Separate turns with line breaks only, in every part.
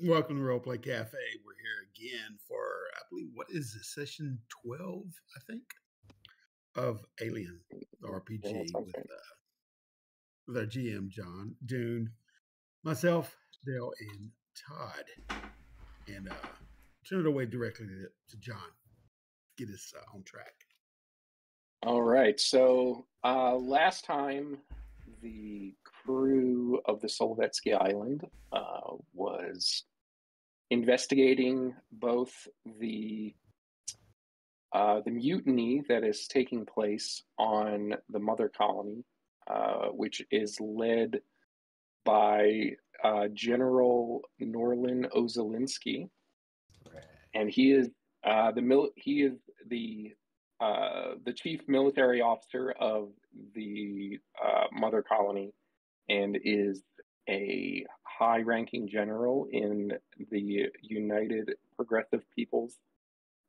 Welcome to Roleplay Cafe. We're here again for, I believe, what is this, session 12, I think, of Alien the RPG
Yeah,
with, uh, with our GM, John, Dune, myself, Dale, and Todd. And uh, turn it away directly to, to John. Get us uh, on track.
All right. So uh, last time, the crew of the Solovetsky Island uh, was investigating both the uh, the mutiny that is taking place on the mother colony, uh, which is led by uh, General Norlin Ozelinsky, and he is uh, the mil- he is the uh, the chief military officer of the uh, mother colony and is a high ranking general in the United Progressive Peoples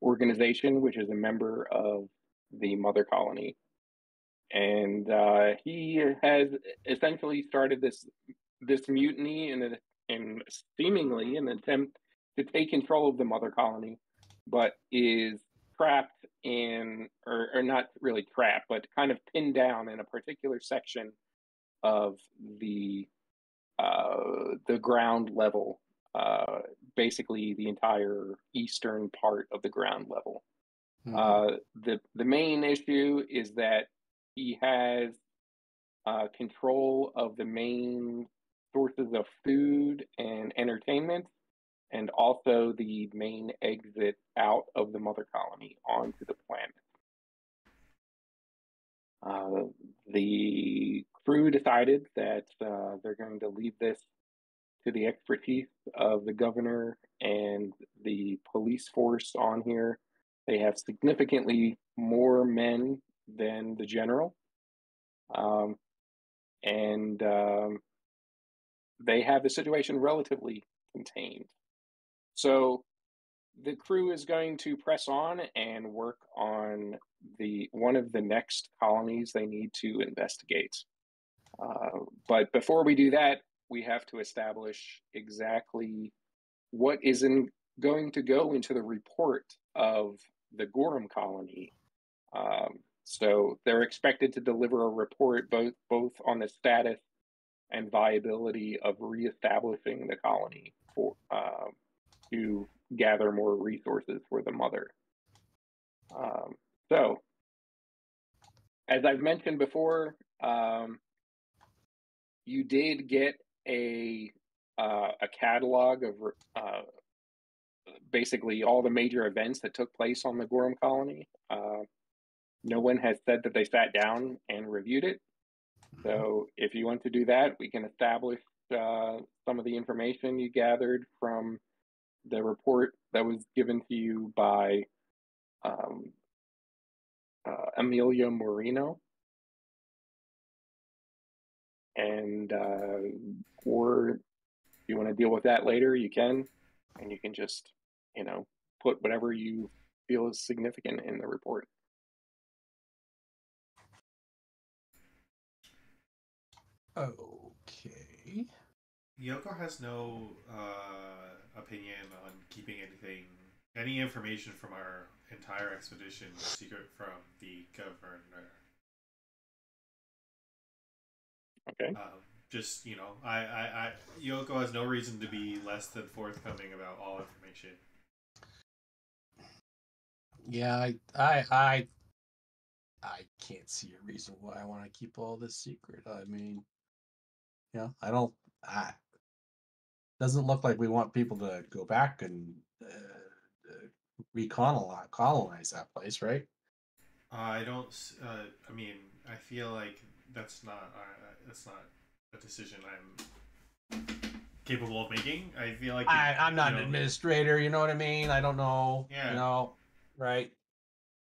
Organization, which is a member of the mother colony. And uh, he has essentially started this this mutiny in, a, in seemingly an attempt to take control of the mother colony, but is trapped in, or, or not really trapped, but kind of pinned down in a particular section of the uh, the ground level, uh, basically the entire eastern part of the ground level.
Hmm.
Uh, the the main issue is that he has uh, control of the main sources of food and entertainment, and also the main exit out of the mother colony onto the planet. Uh, the crew decided that uh, they're going to leave this to the expertise of the governor and the police force on here. They have significantly more men than the general. Um, and um, they have the situation relatively contained. So the crew is going to press on and work on the one of the next colonies they need to investigate. Uh, but before we do that, we have to establish exactly what is in, going to go into the report of the Gorham colony. Um, so they're expected to deliver a report both both on the status and viability of reestablishing the colony for uh, to gather more resources for the mother. Um, so, as I've mentioned before, um, you did get a uh, a catalog of uh, basically all the major events that took place on the Gorham colony. Uh, no one has said that they sat down and reviewed it. So, if you want to do that, we can establish uh, some of the information you gathered from the report that was given to you by um, uh, Amelia Moreno. And, uh, or if you want to deal with that later, you can. And you can just, you know, put whatever you feel is significant in the report.
Okay.
Yoko has no uh, opinion on keeping anything, any information from our entire expedition secret from the governor.
Okay.
Um, just you know, I, I, I, Yoko has no reason to be less than forthcoming about all information.
Yeah, I, I, I, I can't see a reason why I want to keep all this secret. I mean, you know, I don't. I doesn't look like we want people to go back and uh, uh, recolonize colonize that place, right?
I don't. Uh, I mean, I feel like that's not. Uh, that's not a decision I'm capable of making. I feel like
I, I'm not
you
an administrator. You know what I mean? I don't know.
Yeah.
You know, right?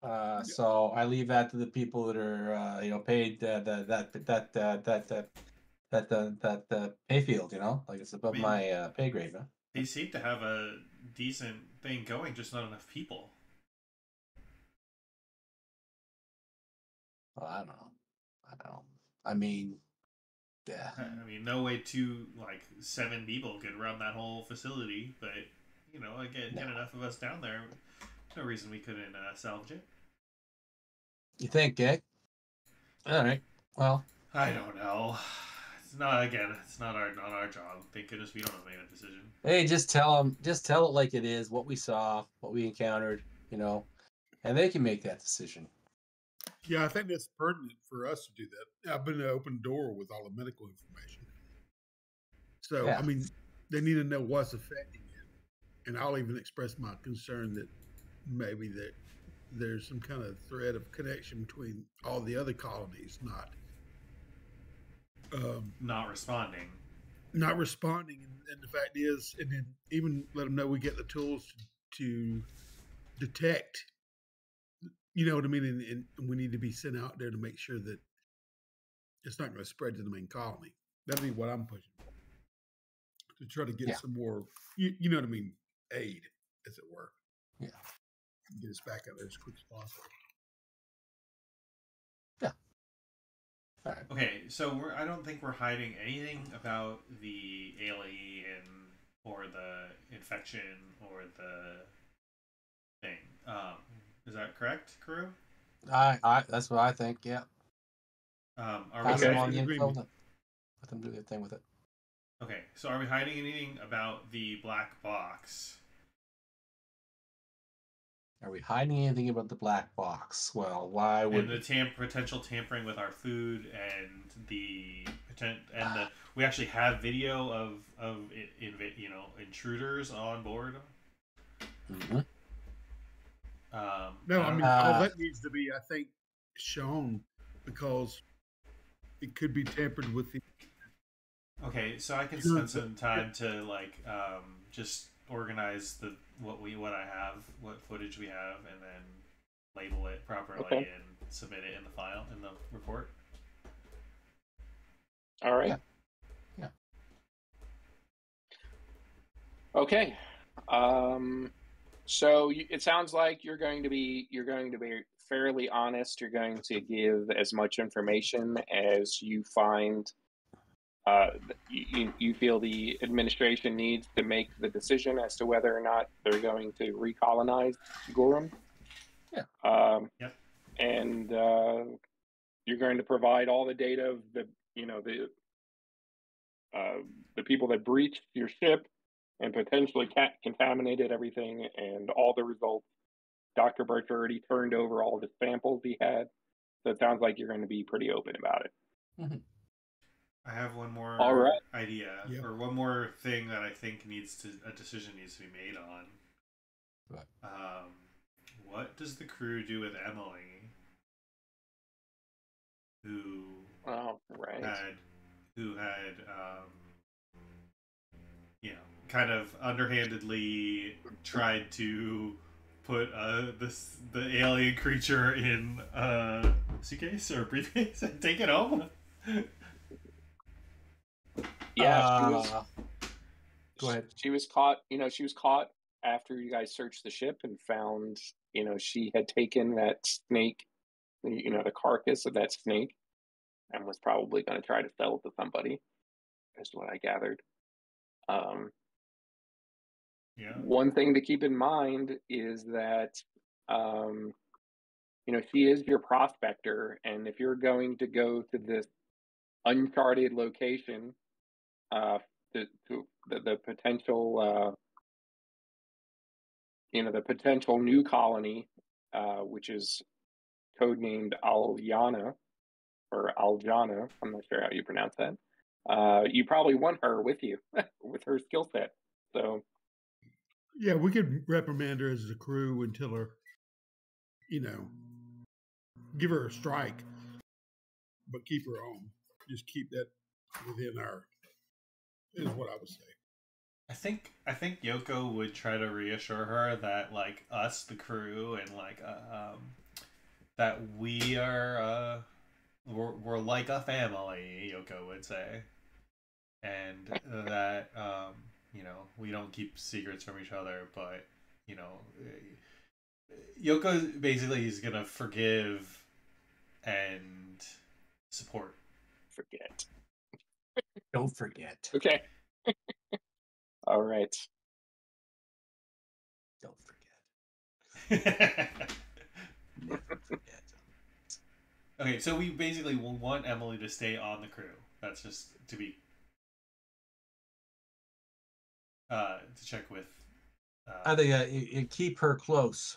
Uh, so I leave that to the people that are, uh, you know, paid uh, that that that uh, that that that that that uh, pay field. You know, like it's above
mean-
my uh, pay grade. Huh?
They seem to have a decent thing going, just not enough people.
Well, I don't know. I mean, Yeah.
I mean, no way two like seven people could run that whole facility, but you know, get get
No.
enough of us down there. No reason we couldn't uh, salvage it.
You think, eh? All right. Well,
I don't know. It's not again. It's not our not our job. Thank goodness we don't have to make a decision.
hey, just tell them, just tell it like it is, what we saw, what we encountered, you know, and they can make that decision.
Yeah, I think that's pertinent for us to do that. I've been an open door with all the medical information. So,
Yeah.
I mean, they need to know what's affecting it. And I'll even express my concern that maybe that there's some kind of thread of connection between all the other colonies not um,
Not responding.
not responding. And, and the fact is, and then even let them know we get the tools to, to detect. You know what I mean? And, and we need to be sent out there to make sure that it's not going to spread to the main colony. That'd be what I'm pushing for. To try to get
Yeah.
some more, you, you know what I mean, aid, as it were.
Yeah.
Get us back out there as quick as possible.
All right.
Okay, so we're I don't think we're hiding anything about the alien or the infection or the thing. Um, is that correct, crew?
I, I, that's what I think. Yeah.
Um, are
Pass
we
them on the info.
Agreement.
Let let them do their thing with it.
okay? So are we hiding anything about the black box?
Are we hiding anything about the black box? Well, why would
and the tam- potential tampering with our food and the potent and the we actually have video of of i- inv- you know intruders on board.
Mhm.
Um,
No, I mean,
know.
all
Uh,
that needs to be, I think, shown because it could be tampered with the
okay, so I can spend some time to like um, just organize the what we what I have, what footage we have, and then label it properly
Okay.
and submit it in the file in the report.
All right.
Yeah. Yeah.
Okay. Um, so you, it sounds like you're going to be you're going to be fairly honest. You're going to give as much information as you find uh, you, you feel the administration needs to make the decision as to whether or not they're going to recolonize Gorham.
Yeah.
Um,
Yep.
And uh, you're going to provide all the data of the you know the uh, the people that breached your ship and potentially contaminated everything and all the results. Dr. Bircher already turned over all the samples he had. So it sounds like you're going to be pretty open about it.
I have one more
All right.
idea
Yeah.
or one more thing that I think needs to a decision needs to be made on.
What?
Um, what does the crew do with Emily, who
Oh, right.
had who had um, you know kind of underhandedly tried to put uh this the alien creature in a suitcase or briefcase and take it home.
yeah, she was.
Uh, go ahead.
She was caught. You know, she was caught after you guys searched the ship and found. You know, she had taken that snake. You know, the carcass of that snake, and was probably going to try to sell it to somebody. Is what I gathered. Um,
Yeah.
one thing to keep in mind is that um, you know she is your prospector and if you're going to go to this uncharted location uh, to, to the, the potential uh, you know the potential new colony uh, which is codenamed Aljana or Aljana I'm not sure how you pronounce that uh, you probably want her with you with her skill set so
Yeah, we could reprimand her as a crew until her, you know, give her a strike, but keep her on. Just keep that within our, is what I would say.
I think I think Yoko would try to reassure her that like us, the crew, and like uh, um, that we are uh, we're, we're like a family. Yoko would say, and that um, you know we don't keep secrets from each other, but you know eh, Yoko basically is gonna forgive and support.
forget
Don't forget.
Okay. All right.
Don't forget. Never forget.
okay, so we basically will want Emily to stay on the crew. That's just to be uh to check with uh,
I think uh, you, you keep her close.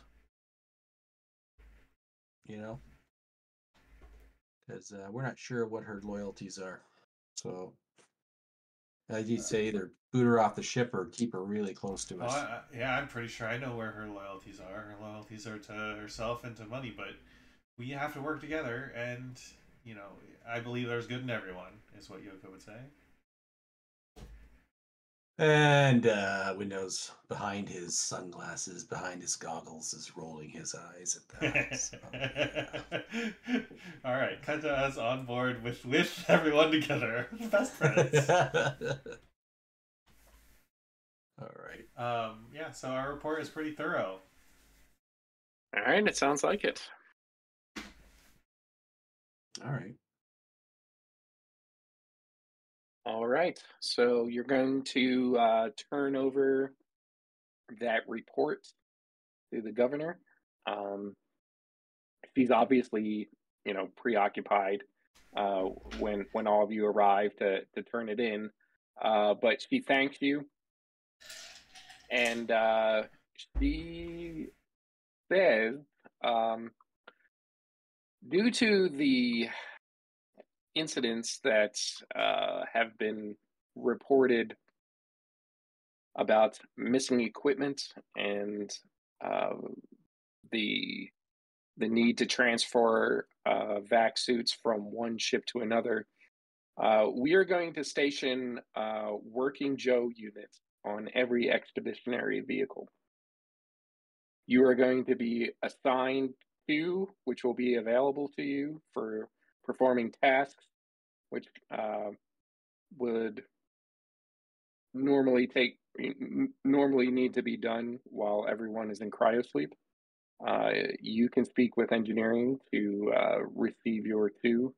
You know, because uh, we're not sure what her loyalties are. So, as you say, either boot her off the ship or keep her really close to
Well,
us.
I, I- yeah, I'm pretty sure I know where her loyalties are. Her loyalties are to herself and to money, but we have to work together, and you know, I believe there's good in everyone, is what Yoko would say.
And uh, Windows behind his sunglasses, behind his goggles, is rolling his eyes at that. so, yeah.
All right, cut to us on board with with everyone together, best friends.
All right.
um, yeah, so our report is pretty thorough.
All right. It sounds like it.
All right.
All right. So you're going to uh, turn over that report to the governor. Um, she's obviously, you know, preoccupied uh, when when all of you arrive to to turn it in, uh, but she thanks you, and uh, she says, um, due to the incidents that uh, have been reported about missing equipment and uh, the the need to transfer uh, vac suits from one ship to another. Uh, we are going to station uh, working Joe units on every expeditionary vehicle. You are going to be assigned to, which will be available to you for performing tasks which uh, would normally take normally need to be done while everyone is in cryosleep. Uh, you can speak with engineering to uh, receive your two.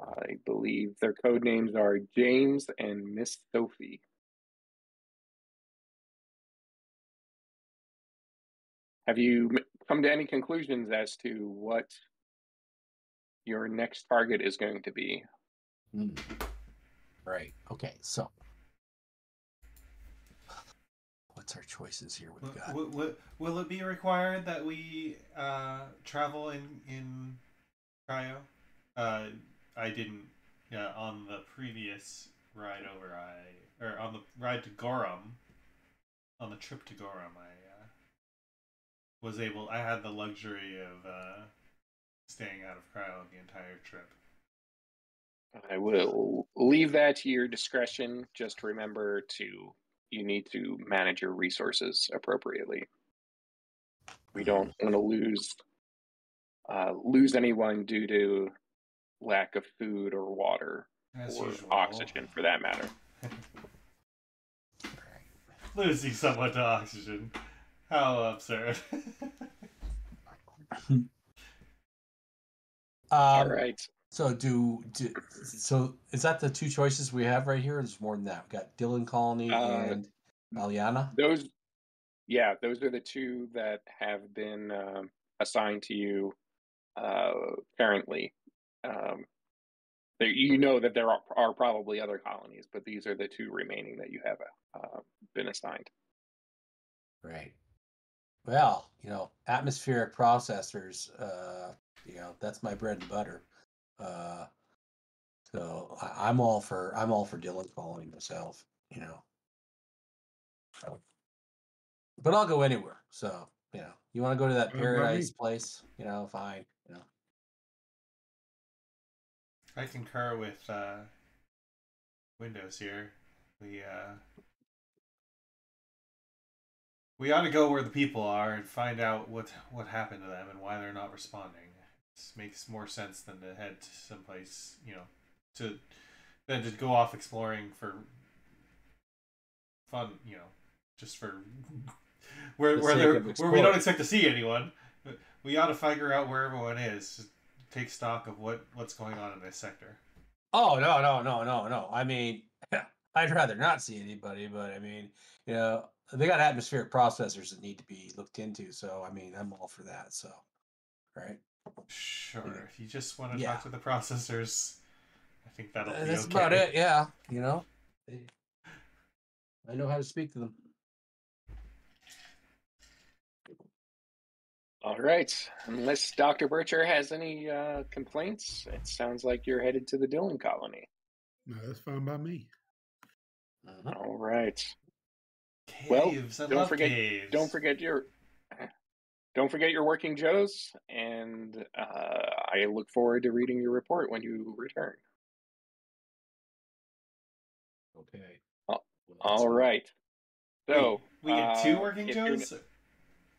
I believe their code names are James and Miss Sophie. Have you come to any conclusions as to what your next target is going to be?
Hmm. Right. Okay. So, what's our choices here? We've got.
Will, will, will it be required that we uh, travel in in cryo? Uh, I didn't. Yeah, on the previous ride over, I or on the ride to Gorham, on the trip to Gorham, I uh, was able. I had the luxury of uh, staying out of cryo the entire trip.
I will leave that to your discretion. Just remember to you need to manage your resources appropriately. We don't want to lose uh, lose anyone due to lack of food or water
As
or
usual.
oxygen, for that matter.
Losing someone to oxygen. How absurd.
All
Um,
right.
So do, do so is that the two choices we have right here? There's more than that. We've got Dylan Colony
Uh,
and Aliana.
Those, yeah, those are the two that have been um, assigned to you uh, currently. Um, there, you know that there are, are probably other colonies, but these are the two remaining that you have uh, been assigned.
Right. Well, you know, atmospheric processors. You know, that's my bread and butter. Uh, so I, I'm all for I'm all for Dylan Colony myself. You know. So, but I'll go anywhere. So you know, you want to go to that paradise place? You know, fine. You know.
I concur with uh, Windows here. We uh, we ought to go where the people are and find out what what happened to them and why they're not responding. This makes more sense than to head to someplace, you know, to than to go off exploring for fun, you know, just for where
The
where there where we don't expect to see anyone. We ought to figure out where everyone is. Just take stock of what what's going on in this sector.
Oh no, no, no, no, no. I mean, I'd rather not see anybody, but I mean, you know, they got atmospheric processors that need to be looked into. So I mean, I'm all for that. So, right.
Sure. If you just want to
Yeah.
talk to the processors, I think that'll
Uh,
be
That's
okay.
about it. Yeah, you know, I know how to speak to them.
All right. Unless Dr. Bircher has any uh, complaints, it sounds like you're headed to the Dillon colony.
No, that's fine by me.
Mhm.
All right. Well,
Caves. I
don't
love
forget-
caves.
Don't forget your don't forget your working Joes, and uh, I look forward to reading your report when you return.
Okay. Well,
All right. So
we get two
uh,
working Joes.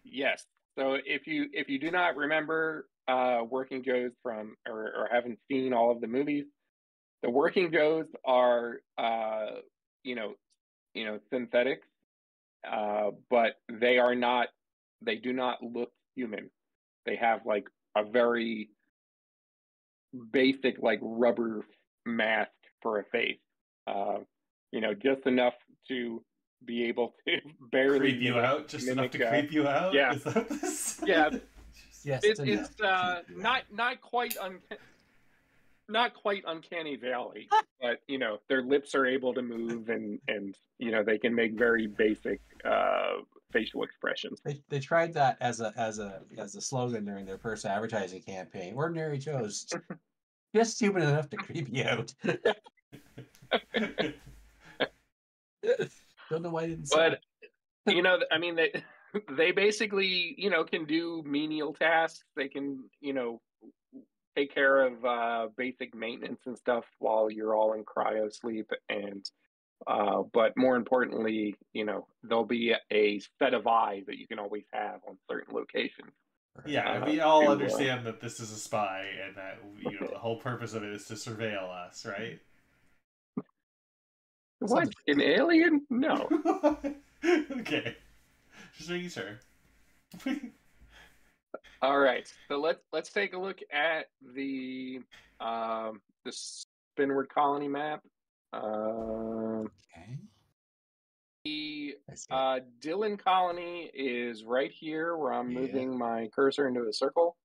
Yes. So if you if you do not remember uh, Working Joes from or, or haven't seen all of the movies, the Working Joes are uh, you know you know synthetics, uh, but they are not. They do not look human. They have like a very basic like rubber mask for a face. Uh, you know, just enough to be able to barely
creep you out just enough to
mimic, uh,
creep you out.
yeah.
Is that this?
Yeah.
Yes,
It, it's uh, not not quite un, not quite uncanny valley, but you know their lips are able to move and and you know they can make very basic uh, facial expressions.
They, they tried that as a as a as a slogan during their first advertising campaign. Ordinary Joe's, just human enough to creep you out. Don't know why I didn't say
But
it.
you know, I mean they they basically you know can do menial tasks. They can you know take care of uh, basic maintenance and stuff while you're all in cryo sleep and. Uh, but more importantly, you know, there'll be a set of eyes that you can always have on certain locations.
Yeah,
Uh,
we all
to, uh,
understand that this is a spy and that you know the whole purpose of it is to surveil us, right?
What? An alien? No.
okay, just making sure.
All right. So let's let's take a look at the um the Spinward Colony map. Um
Okay.
the uh, Dillon Colony is right here where I'm
Yeah.
moving my cursor into a circle.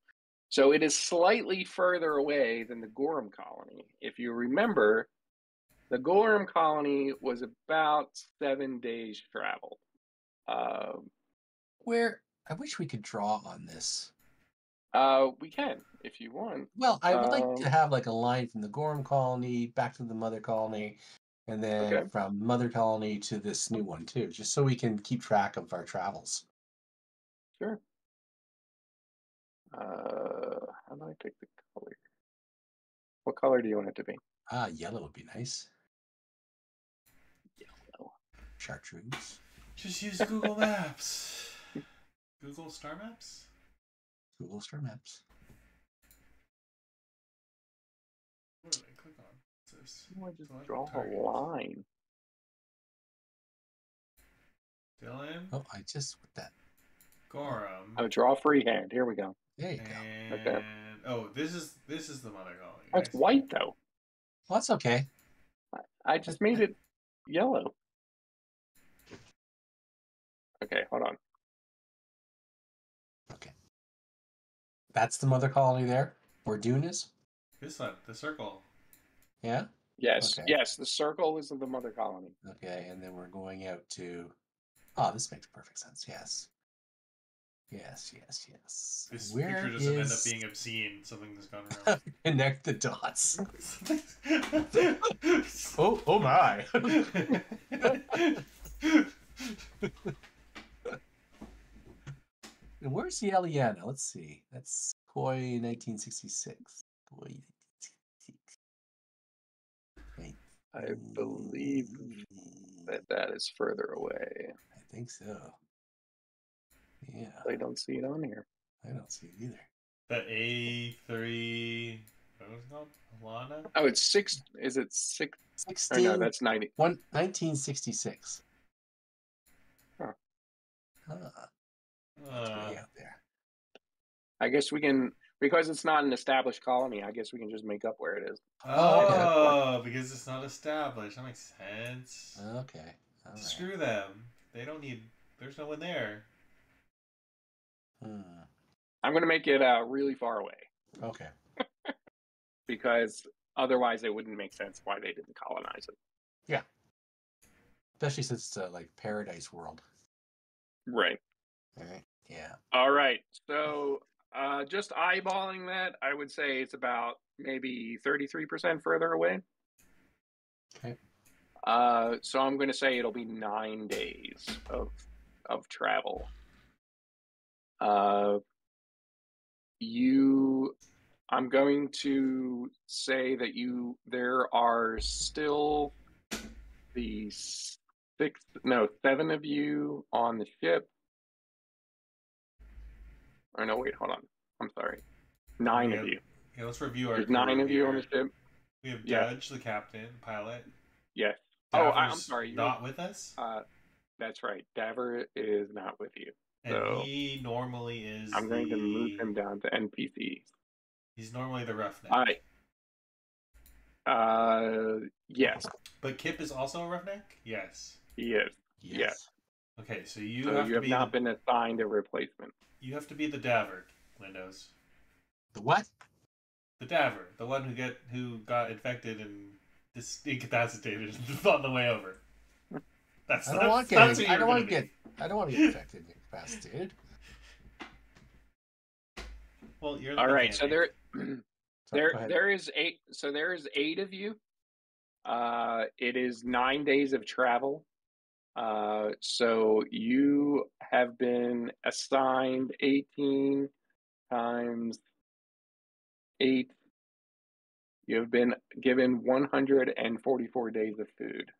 So it is slightly further away than the Gorham Colony. If you remember, the Gorham Colony was about seven days travel. Um
Where I wish we could draw on this.
uh, we can if you want.
Well, I would like
Um,
to have like a line from the Gorham colony back to the mother colony, and then
Okay.
from mother colony to this new one too, just so we can keep track of our travels.
Sure. Uh, how do I pick the color? What color do you want it to be?
Ah, yellow would be nice.
Yellow.
Chartreuse.
Just use Google Maps. Google Star Maps.
Google Star Maps.
What's this?
Why just
Select
draw a line?
Dylan,
Oh, I just with that.
Gorham,
Oh, draw freehand. Here we go.
There you go.
Okay.
oh, this is this is the mother colony.
Oh, it's
Nice.
white though.
Well, that's okay.
I just made it yellow. Okay, hold on.
Okay. That's the mother colony there, where Dune is.
This one, uh, the circle.
Yeah.
Yes,
Okay.
yes. The circle is of the mother colony.
Okay, and then we're going out to. Oh, this makes perfect sense. Yes. Yes, yes, yes.
This
Where
picture doesn't end up being obscene. Something's gone wrong.
Connect the dots. Oh, oh my. Where's the Eliana? Let's see. That's Koi 1966. Koi
I believe that that is further away.
I think so. Yeah,
I don't see it on here.
I don't see it either.
the A3. What was it called? Alana?
Oh, it's six. Is it six? Oh
16,
no, that's ninety.
one, 1966.
Huh.
Ah,
Uh,
way out there.
I guess we can because it's not an established colony. I guess we can just make up where it is.
Oh, because it's not established. That makes sense.
Okay. All right.
Screw them. They don't need. There's no one there.
Hmm.
I'm going to make it uh, really far away
Okay.
because otherwise it wouldn't make sense why they didn't colonize it. Yeah.
Especially since it's uh, like paradise world.
Right.
Right. Yeah.
All right. So uh, just eyeballing that, I would say it's about maybe 33% further away.
Okay.
Uh, so I'm going to say it'll be nine days of of travel. Uh, you, I'm going to say that you there are still the six, no, seven of you on the ship. Or no, wait, hold on. I'm sorry. Nine
Yeah.
of you.
Okay, let's review our.
There's nine of you on the ship.
We have
Yeah.
Judge, the captain, pilot.
Yes. Oh, I- I'm
Daver's
sorry, you're-
Not with us,
Uh, that's right. Daver is not with you.
and
so-
he normally is.
I'm going to move him down to NPC.
He's normally the roughneck.
All right. Uh, yes,
But Kip is also a roughneck. Yes.
he is.
Yes.
Okay, so you
so
have
you
to
have
be
not
the,
been assigned a replacement.
you have to be the Daver, Windows.
The what?
The Daver, the one who get who got infected and dis- incapacitated on the way over. That's
I don't
that's,
want to
that's
get. I don't want to
gonna
get. I don't want to get infected and incapacitated.
Well, you're
All right. So
mechanic.
there, there,
go
there is eight. So there is eight of you. Uh, it is nine days of travel. Uh, so you have been assigned eighteen times eight. You have been given one hundred and forty-four days of food.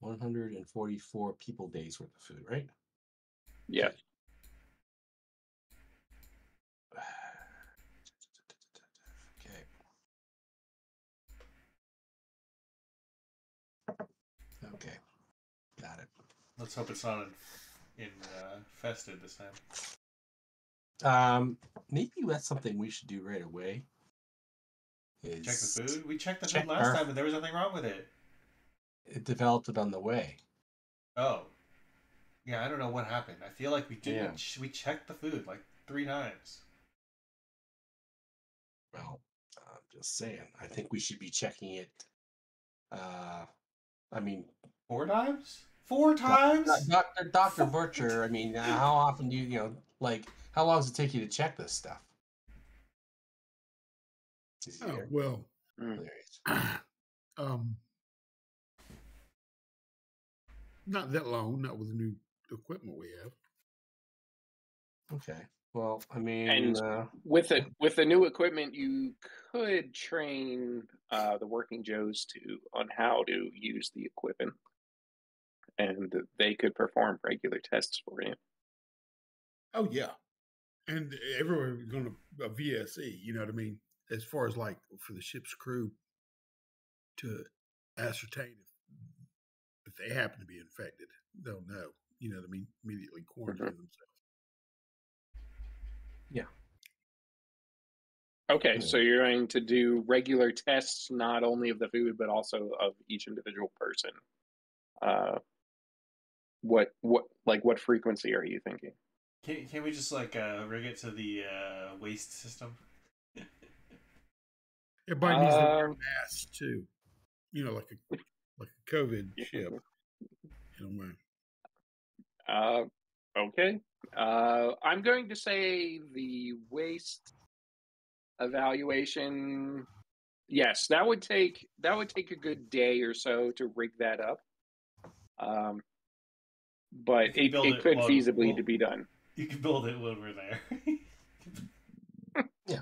144 people days worth of food, right?
Yes.
Okay. Okay. Got it.
Let's hope it's not in, in uh, fested this time.
Um, maybe that's something we should do right away. Is
Check the food. We checked the
check
food last
our-
time, and there was nothing wrong with it.
It developed it on the way.
Oh, yeah. I don't know what happened. I feel like we didn't.
Yeah.
We checked the food like three times.
Well, I'm just saying. I think we should be checking it. Uh, I mean,
Four times. Four times.
Doctor Doctor Butcher. I mean, uh, how often do you you know like how long does it take you to check this stuff?
Oh well,
Mm.
There
um, not that long. Not with the new equipment we have.
Okay. Well, I mean,
And-
uh,
With it, with the new equipment, you could train uh, the working Joes to on how to use the equipment, and they could perform regular tests for you.
Oh yeah, and everyone we're going to a VSE. You know what I mean? As far as like for the ship's crew to ascertain if, if they happen to be infected, they'll know. You know what I mean? Immediately quarantine themselves.
Yeah.
Okay,
so you're going to do regular tests, not only of the food but also of each individual person. Uh, what what like what frequency are you thinking?
Can, can we just like uh, rig it to the uh, waste system?
Everybody needs to wear
Um,
masks too. You know, like a like a COVID ship. In a way.
Uh, okay. Uh, I'm going to say the waste evaluation. Yes, that would take that would take a good day or so to rig that up. Um, but it, it
it
could
while-
feasibly
while-
to be done.
You can build it when we're there. Yeah.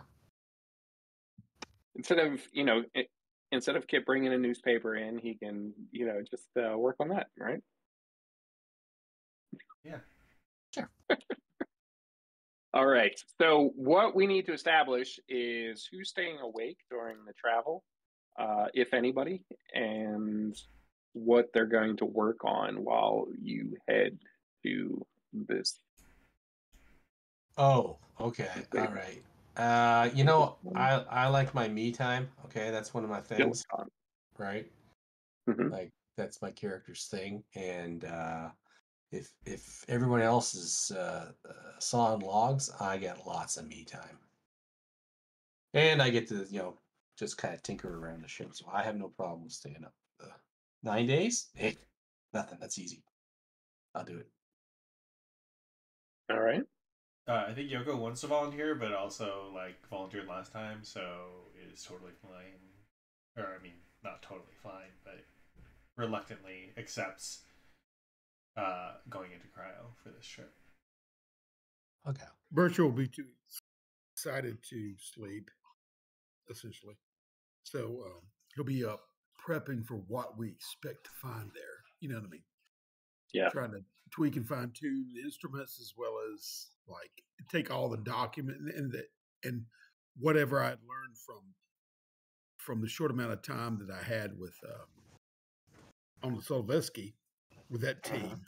Instead of you know, it, instead of Kip bringing a newspaper in, he can you know just uh, work on that, right?
Yeah.
Sure.
All right. So what we need to establish is who's staying awake during the travel, uh, if anybody, and what they're going to work on while you head to this
Oh, okay. All right. Uh, you know, I I like my me time. Okay, that's one of my things, right?
Mhm.
Like that's my character's thing, and uh, if if everyone else is uh, uh, sawing logs, I get lots of me time, and I get to you know just kind of tinker around the ship. So I have no problem staying up. Nine days? Eh, nothing. That's easy. I'll do it.
All right.
Uh, I think Yoko wants to volunteer, but also like volunteered last time, so it is totally fine. Or I mean, not totally fine, but reluctantly accepts uh, going into cryo for this trip.
Okay.
Bertram will be too excited to sleep, essentially. So um, he'll be up prepping for what we expect to find there. You know what I mean?
Yeah.
Trying to tweak and fine tune the instruments as well as like take all the document and, the and whatever I'd learned from from the short amount of time that I had with um, on the Solveski with that team.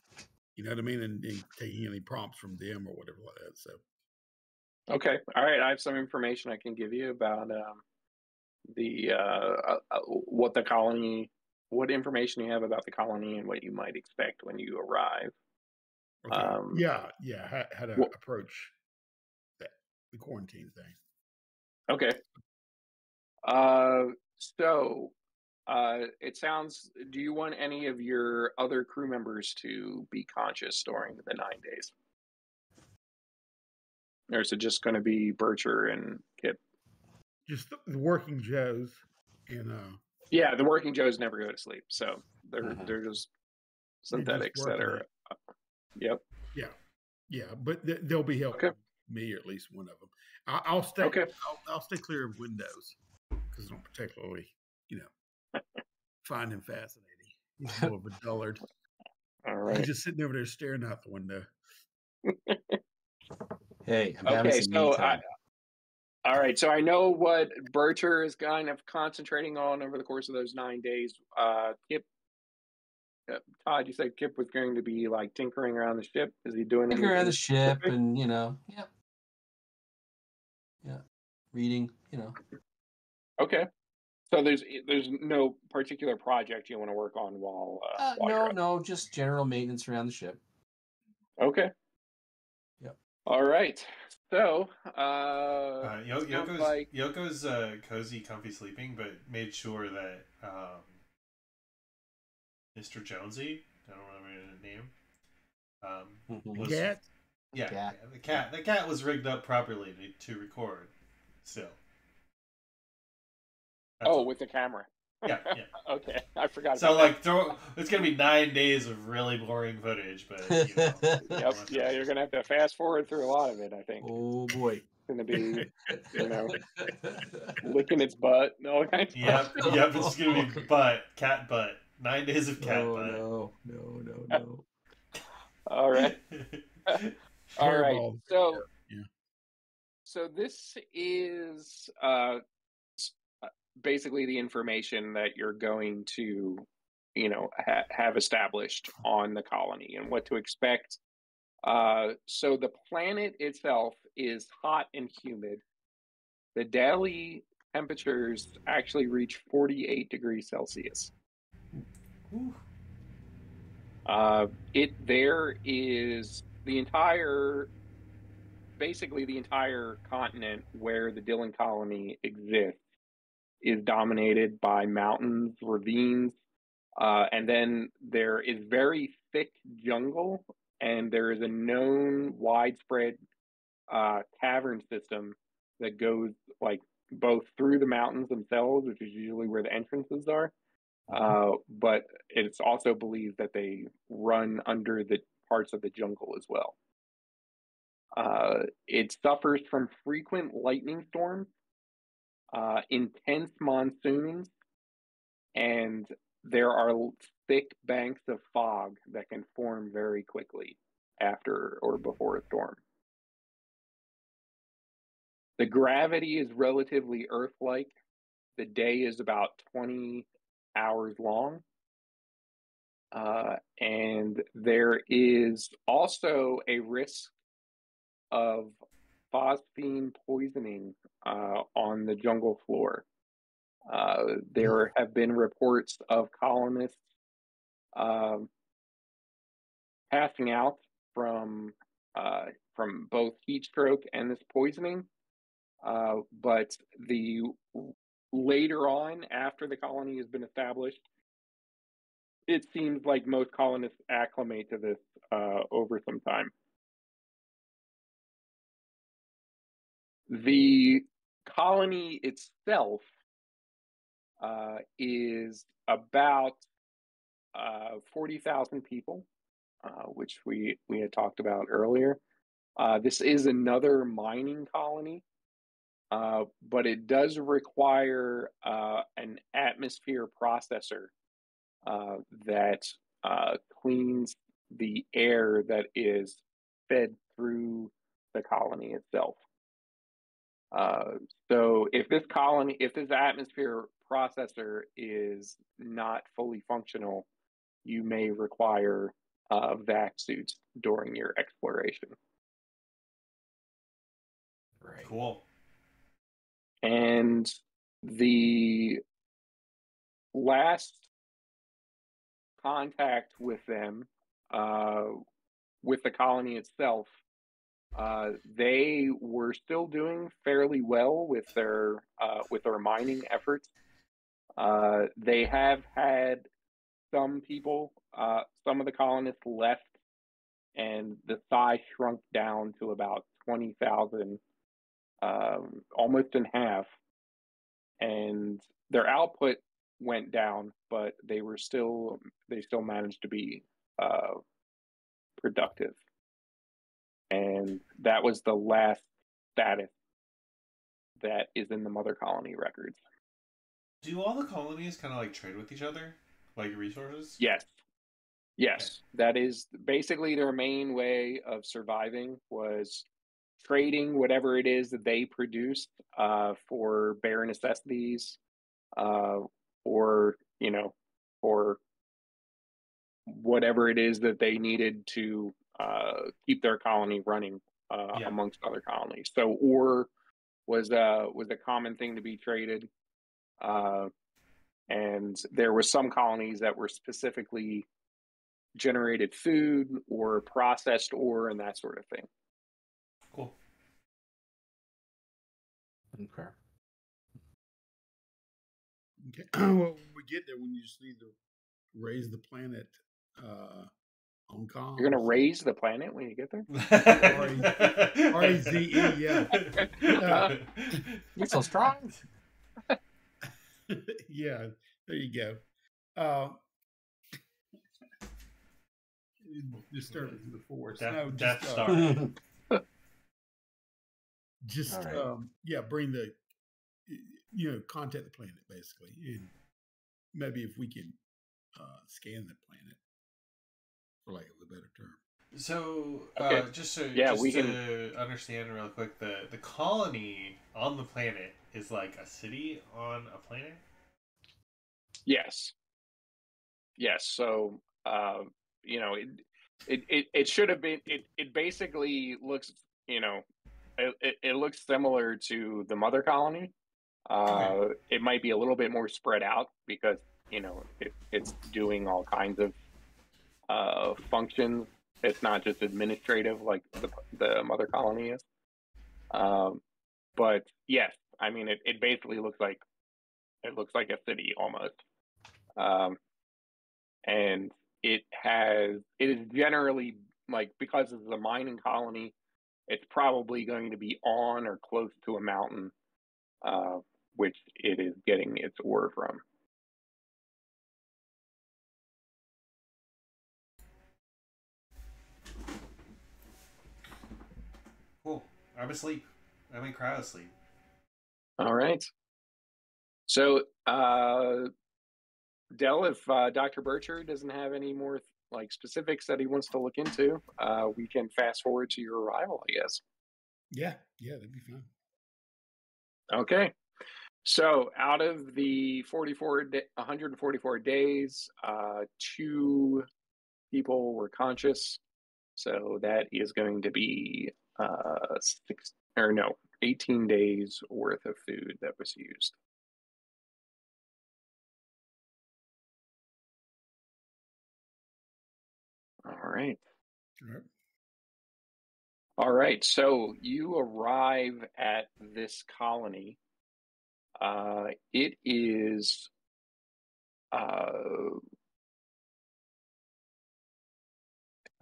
You know what I mean? And, and taking any prompts from them or whatever like that. So
Okay. All right. I have some information I can give you about um, the uh, uh, uh, what the colony, what information you have about the colony, and what you might expect when you arrive.
Okay.
Um,
yeah, yeah. How, how to
wha-
approach that the quarantine thing?
Okay. Uh, so uh, it sounds. Do you want any of your other crew members to be conscious during the nine days, or is it just going to be Bircher and?
Just the, the working Joes, and uh,
Yeah, the working Joes never go to sleep, so they're
Mhm.
they're just
They're just
synthetics that are.
it.
Yep.
yeah, yeah, but th- they'll be helping
Okay.
me or at least one of them. I, I'll stay.
Okay.
I'll, I'll stay clear of windows because I don't particularly, you know, find him fascinating. He's more of a dullard.
All right.
He's just sitting over there staring out the window.
Hey, I'm having
Okay,
some
so I,
time.
All right. So I know what Bircher is kind of concentrating on over the course of those nine days. Uh, Kip, uh, Todd, you said Kip was going to be like tinkering around the ship. Is he doing
tinkering around the ship
specific?
and you know, yeah, yeah, reading, you know.
Okay. So there's there's no particular project you want to work on while. Uh,
Uh,
while
no, no, just general maintenance around the ship.
Okay.
Yep.
All right. So, uh,
Uh, Yo- Yoko's
like
Yoko's uh, cozy, comfy sleeping, but made sure that um, Mr. Jonesy, I don't remember his name, um,
Mhm.
was
Cat?
yeah,
Cat.
yeah, the cat the cat was rigged up properly to, to record. Still. That's
oh,
all.
with the camera.
Yeah, yeah.
Okay, I forgot.
So
about
like, throw it's gonna be nine days of really boring footage, but you know.
Yep. Yeah, you're gonna have to fast forward through a lot of it. I think
oh boy.
it's gonna be you know licking its butt. No.
Yep, yep. It's gonna be butt, cat butt. Nine days of cat
oh,
butt.
no, no, no, no.
All right. All right. So,
Yeah.
so this is uh, basically the information that you're going to, you know, ha- have established on the colony and what to expect. Uh, so the planet itself is hot and humid. The daily temperatures actually reach 48 degrees Celsius. Uh, it there is the entire, basically the entire continent where the Dylan colony exists is dominated by mountains, ravines, uh, and then there is very thick jungle, and there is a known widespread uh, cavern system that goes like both through the mountains themselves, which is usually where the entrances are, uh, but it's also believed that they run under the parts of the jungle as well. Uh, it suffers from frequent lightning storms, uh, intense monsoons, and there are thick banks of fog that can form very quickly after or before a storm. The gravity is relatively Earth like. The day is about 20 hours long. Uh, and there is also a risk of phosphine poisoning uh, on the jungle floor. Uh, there have been reports of colonists um, passing out from uh, from both heat stroke and this poisoning. Uh, but the later on, after the colony has been established, it seems like most colonists acclimate to this uh, over some time. The colony itself uh, is about uh, 40,000 people, uh, which we, we had talked about earlier. Uh, this is another mining colony, uh, but it does require uh, an atmosphere processor that cleans the air that is fed through the colony itself. Uh, so if this colony, if this atmosphere processor is not fully functional, you may require uh, vac suits during your exploration.
Right. Cool.
And the last contact with them, uh, with the colony itself, uh, they were still doing fairly well with their uh, with their mining efforts. Uh, they have had some people, uh, some of the colonists left, and the size shrunk down to about twenty thousand, um, almost in half, and their output went down, but they were still they still managed to be uh, productive and that was the last status that is in the mother colony records.
Do all the colonies kind of like trade with each other, like resources?
Yes, yes. Okay. That is basically their main way of surviving was trading whatever it is that they produced uh, for bare necessities, uh, or you know, for whatever it is that they needed to uh, keep their colony running uh, yeah. amongst other colonies. So ore was uh, was a common thing to be traded, uh, and there were some colonies that were specifically generated food or processed ore and that sort of thing.
Cool.
Okay.
Okay. well, when we get there when you just need to raise the planet uh,
on Kong. You're gonna raise the planet when you get there.
R E Z E, yeah. Uh,
You're so strong.
yeah, there you go. Uh, disturbance in the force.
Death,
no,
Death
just,
Star.
Uh, just right. um, yeah, bring the you know contact the planet basically, and maybe if we can uh, scan the planet for lack of a better term.
So, okay. uh, just so yeah, just we to can... understand real quick, the the colony on the planet is like a city on a planet.
Yes. Yes. So, uh, you know, it, it it it should have been. It it basically looks, you know, it it looks similar to the mother colony. Uh, okay. It might be a little bit more spread out because you know it, it's doing all kinds of uh, functions. It's not just administrative like the, the mother colony is. Um, but yes, I mean it, it basically looks like it looks like a city almost. Um, and it has it is generally like because it's a mining colony, it's probably going to be on or close to a mountain, uh, which it is getting its ore from.
I'm asleep. I'm in cryo sleep.
All right. So, uh, Dell, if uh, Dr. Bircher doesn't have any more like specifics that he wants to look into, uh, we can fast forward to your arrival, I guess.
Yeah, yeah, that'd be fine.
Okay. So, out of the 44 de- 144 days, uh, two people were conscious. So, that is going to be uh, six, or no, 18 days worth of food that was used. All right.
All right.
All right. So you arrive at this colony. Uh, it is uh,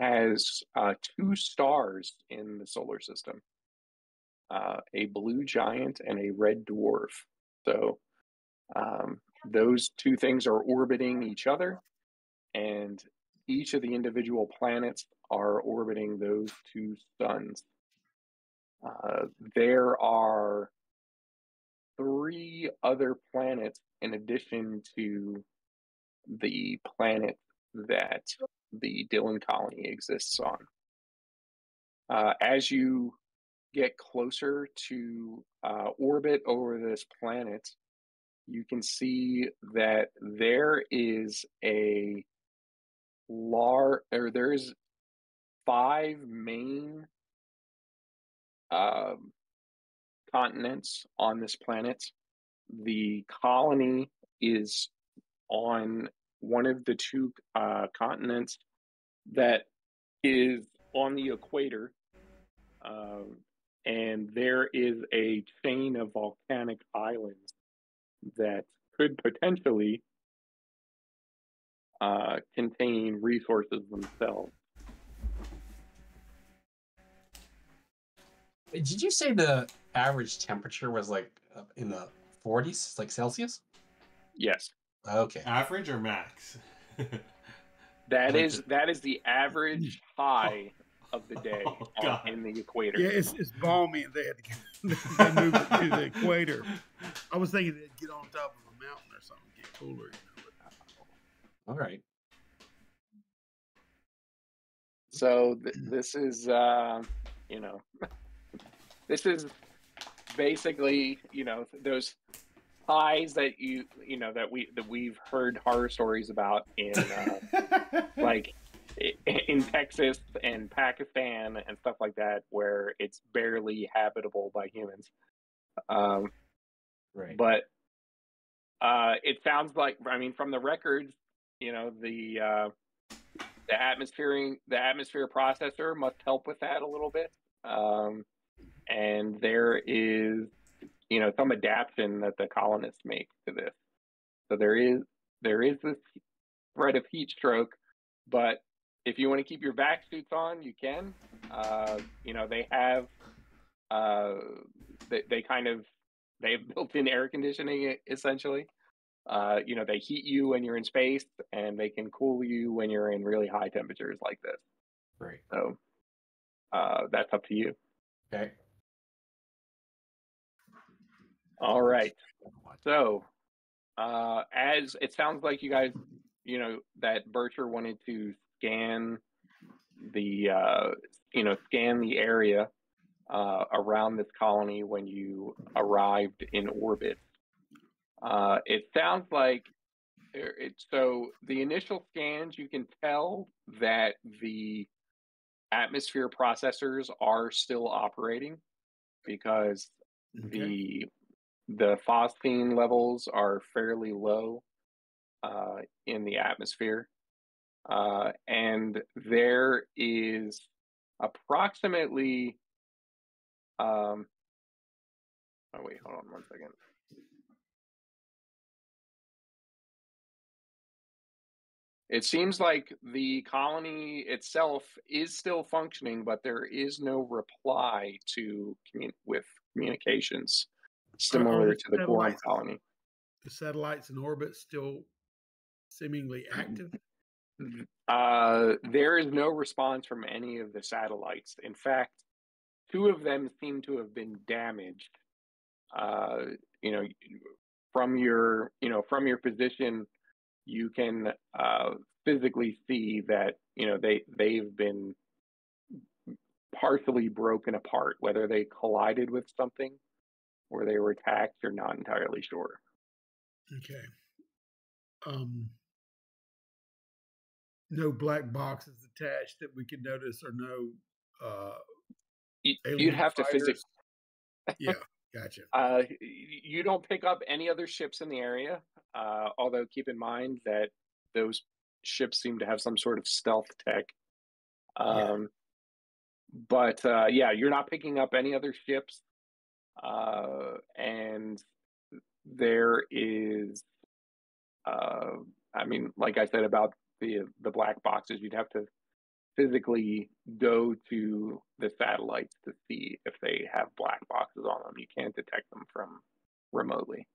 has uh, two stars in the solar system uh, a blue giant and a red dwarf. So um, those two things are orbiting each other, and each of the individual planets are orbiting those two suns. Uh, there are three other planets in addition to the planet that the Dylan colony exists on. Uh, as you get closer to uh, orbit over this planet, you can see that there is a lar or there's five main um, continents on this planet. The colony is on one of the two uh, continents that is on the equator. Um, and there is a chain of volcanic islands that could potentially uh, contain resources themselves.
Did you say the average temperature was like in the 40s, like Celsius?
Yes.
Okay.
Average or max?
That
Like
is
the-
that is the average high of the day
Oh,
on, in the equator.
Yeah, it's, it's balmy, they had to get, they moved it to the equator. I was thinking they'd get on top of a mountain or something, get cooler. You know,
All right.
So th- this is, uh, you know, this is basically, you know, those highs that you, you know, that we that we've heard horror stories about in, uh, like, in Texas and Pakistan and stuff like that, where it's barely habitable by humans. Um,
Right.
but uh, it sounds like I mean from the records, you know the uh, the atmosphering the atmosphere processor must help with that a little bit, um, and there is you know some adaptation that the colonists make to this. So there is there is this threat of heat stroke, but if you want to keep your vac suits on, you can. Uh, you know they have uh, they, they kind of they have built-in air conditioning essentially. Uh, you know, they heat you when you're in space, and they can cool you when you're in really high temperatures like this.
Right.
So uh, that's up to you.
Okay.
All right. So uh, as it sounds like you guys, you know, that Bircher wanted to scan the, uh, you know, scan the area uh, around this colony when you arrived in orbit. Uh, it sounds like it, so the initial scans you can tell that the atmosphere processors are still operating because
Okay.
the the phosphine levels are fairly low uh, in the atmosphere, uh, and there is approximately. Um, oh wait, hold on one second. It seems like the colony itself is still functioning, but there is no reply to commun- with communications similar to the Gorham
satellites-
colony.
The satellites in orbit still seemingly active.
Uh, there is no response from any of the satellites. In fact, two of them seem to have been damaged. Uh, you know, from your you know from your position, you can uh, physically see that you know they they've been partially broken apart. Whether they collided with something or they were attacked, you're not entirely sure.
Okay. Um, no black boxes attached that we could notice, or no. Uh,
you, you'd have to
fighters?
physically
Yeah, gotcha.
Uh, you don't pick up any other ships in the area, uh, although keep in mind that those ships seem to have some sort of stealth tech. Um, But uh, yeah, you're not picking up any other ships, uh, and there is, uh, I mean, like I said about the the black boxes, you'd have to physically go to the satellites to see if they have black boxes on them. You can't detect them from remotely.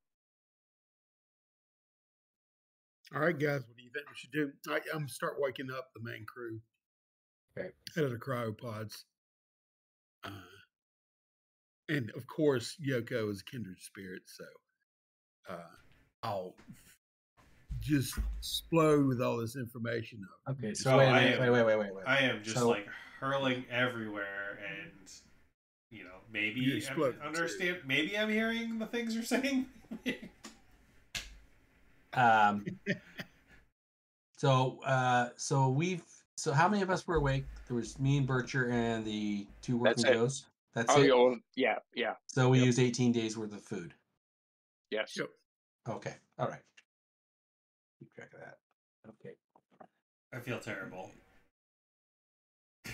All right, guys, what do you think we should do? I, I'm gonna start waking up the main crew.
Okay.
Out of the cryopods. Uh, and of course, Yoko is kindred spirit, so uh, I'll just explode with all this information. Of,
Okay, so
So
wait,
I
wait,
am-
wait, wait, wait, wait, wait.
I am just
So-
like hurling everywhere, and you know, maybe
You
I'm-
explode, too.
understand. Maybe I'm hearing the things you're saying.
Um, so, uh, so we've, so how many of us were awake? There was me and Bircher and the two
That's
working
it.
Joes. That's
Oh,
it.
yeah, well, yeah, yeah,
So we
Yep.
used 18 days worth of food.
yes.
Yep.
Okay. All right. Keep track of that. Okay.
I feel terrible.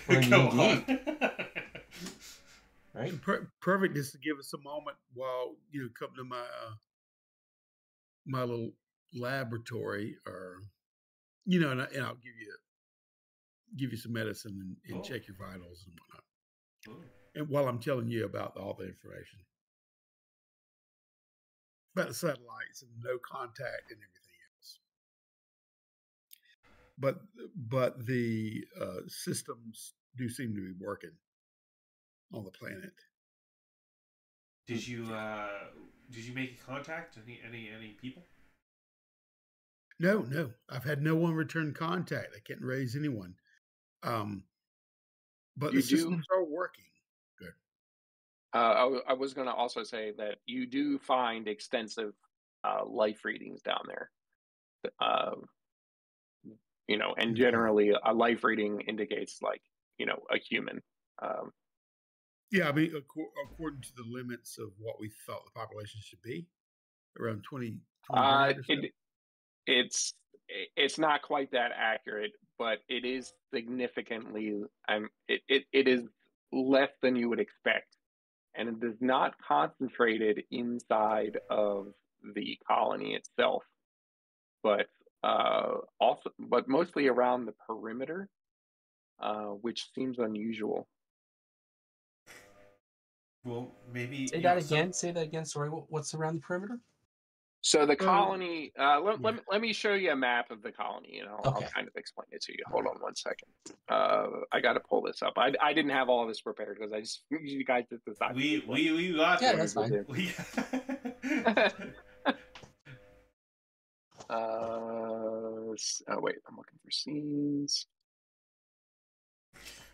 Well, then
on.
Right.
per- perfect just to give us a moment while you know come to my uh, my little laboratory, or you know, and, I, and I'll give you give you some medicine and, and
Oh.
check your vitals and whatnot.
Ooh.
And while I'm telling you about all the information about the satellites and no contact and everything else. But but the uh, systems do seem to be working on the planet.
Did you uh did you make contact? Any any any people?
No, no, I've had no one return contact. I can't raise anyone. Um, but
You
the
do-
systems are working.
Uh, I, w- I was going to also say that you do find extensive uh, life readings down there. Uh, you know, and generally a life reading indicates like you know a human. Um,
Yeah, I mean, acco- according to the limits of what we thought the population should be, around 20, 20
Uh,
grand or so.
it, it's it's not quite that accurate, but it is significantly. Um, it, it it is less than you would expect, and it is not concentrated inside of the colony itself, but uh, also, but mostly around the perimeter, uh, which seems unusual.
Well, maybe
Say that
know, some-
again. Say that again. Sorry. What's around the perimeter?
So the colony. Uh, let,
yeah.
let, let me show you a map of the colony, and I'll,
Okay.
I'll kind of explain it to you. Hold on one second. Uh, I got to pull this up. I, I didn't have all of this prepared because I just you guys just decided.
we we we got
Yeah, that's fine.
We
Uh, oh wait, I'm looking for scenes.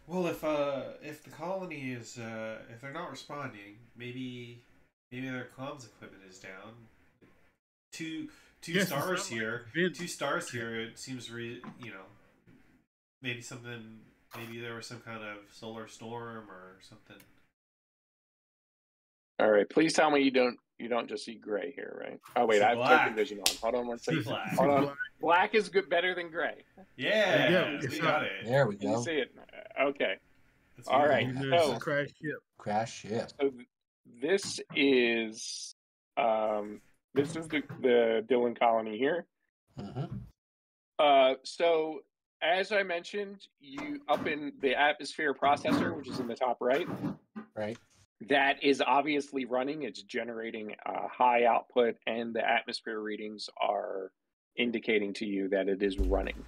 Well, if uh if the colony is uh if they're not responding, maybe maybe their comms equipment is down. Two two
Yes,
stars
sounds like
here. Two stars here. It seems re you know maybe something maybe there was some kind of solar storm or something.
All right, please tell me you don't you don't just see gray here, right? Oh wait, I have
black.
token vision on. Hold on one
See black.
Hold on.
Black.
Black is good, better than gray.
Yeah,
go.
we got it.
There we
Can you
go.
see it? Okay.
That's
All right,
You
beautiful.
notice
so-
crash ship.
Crash ship.
So this is um this is the the Dylan colony here.
hmm
Uh, so as I mentioned, you up in the atmosphere processor, which is in the top right,
Right.
that is obviously running. It's generating a high output, and the atmosphere readings are indicating to you that it is running.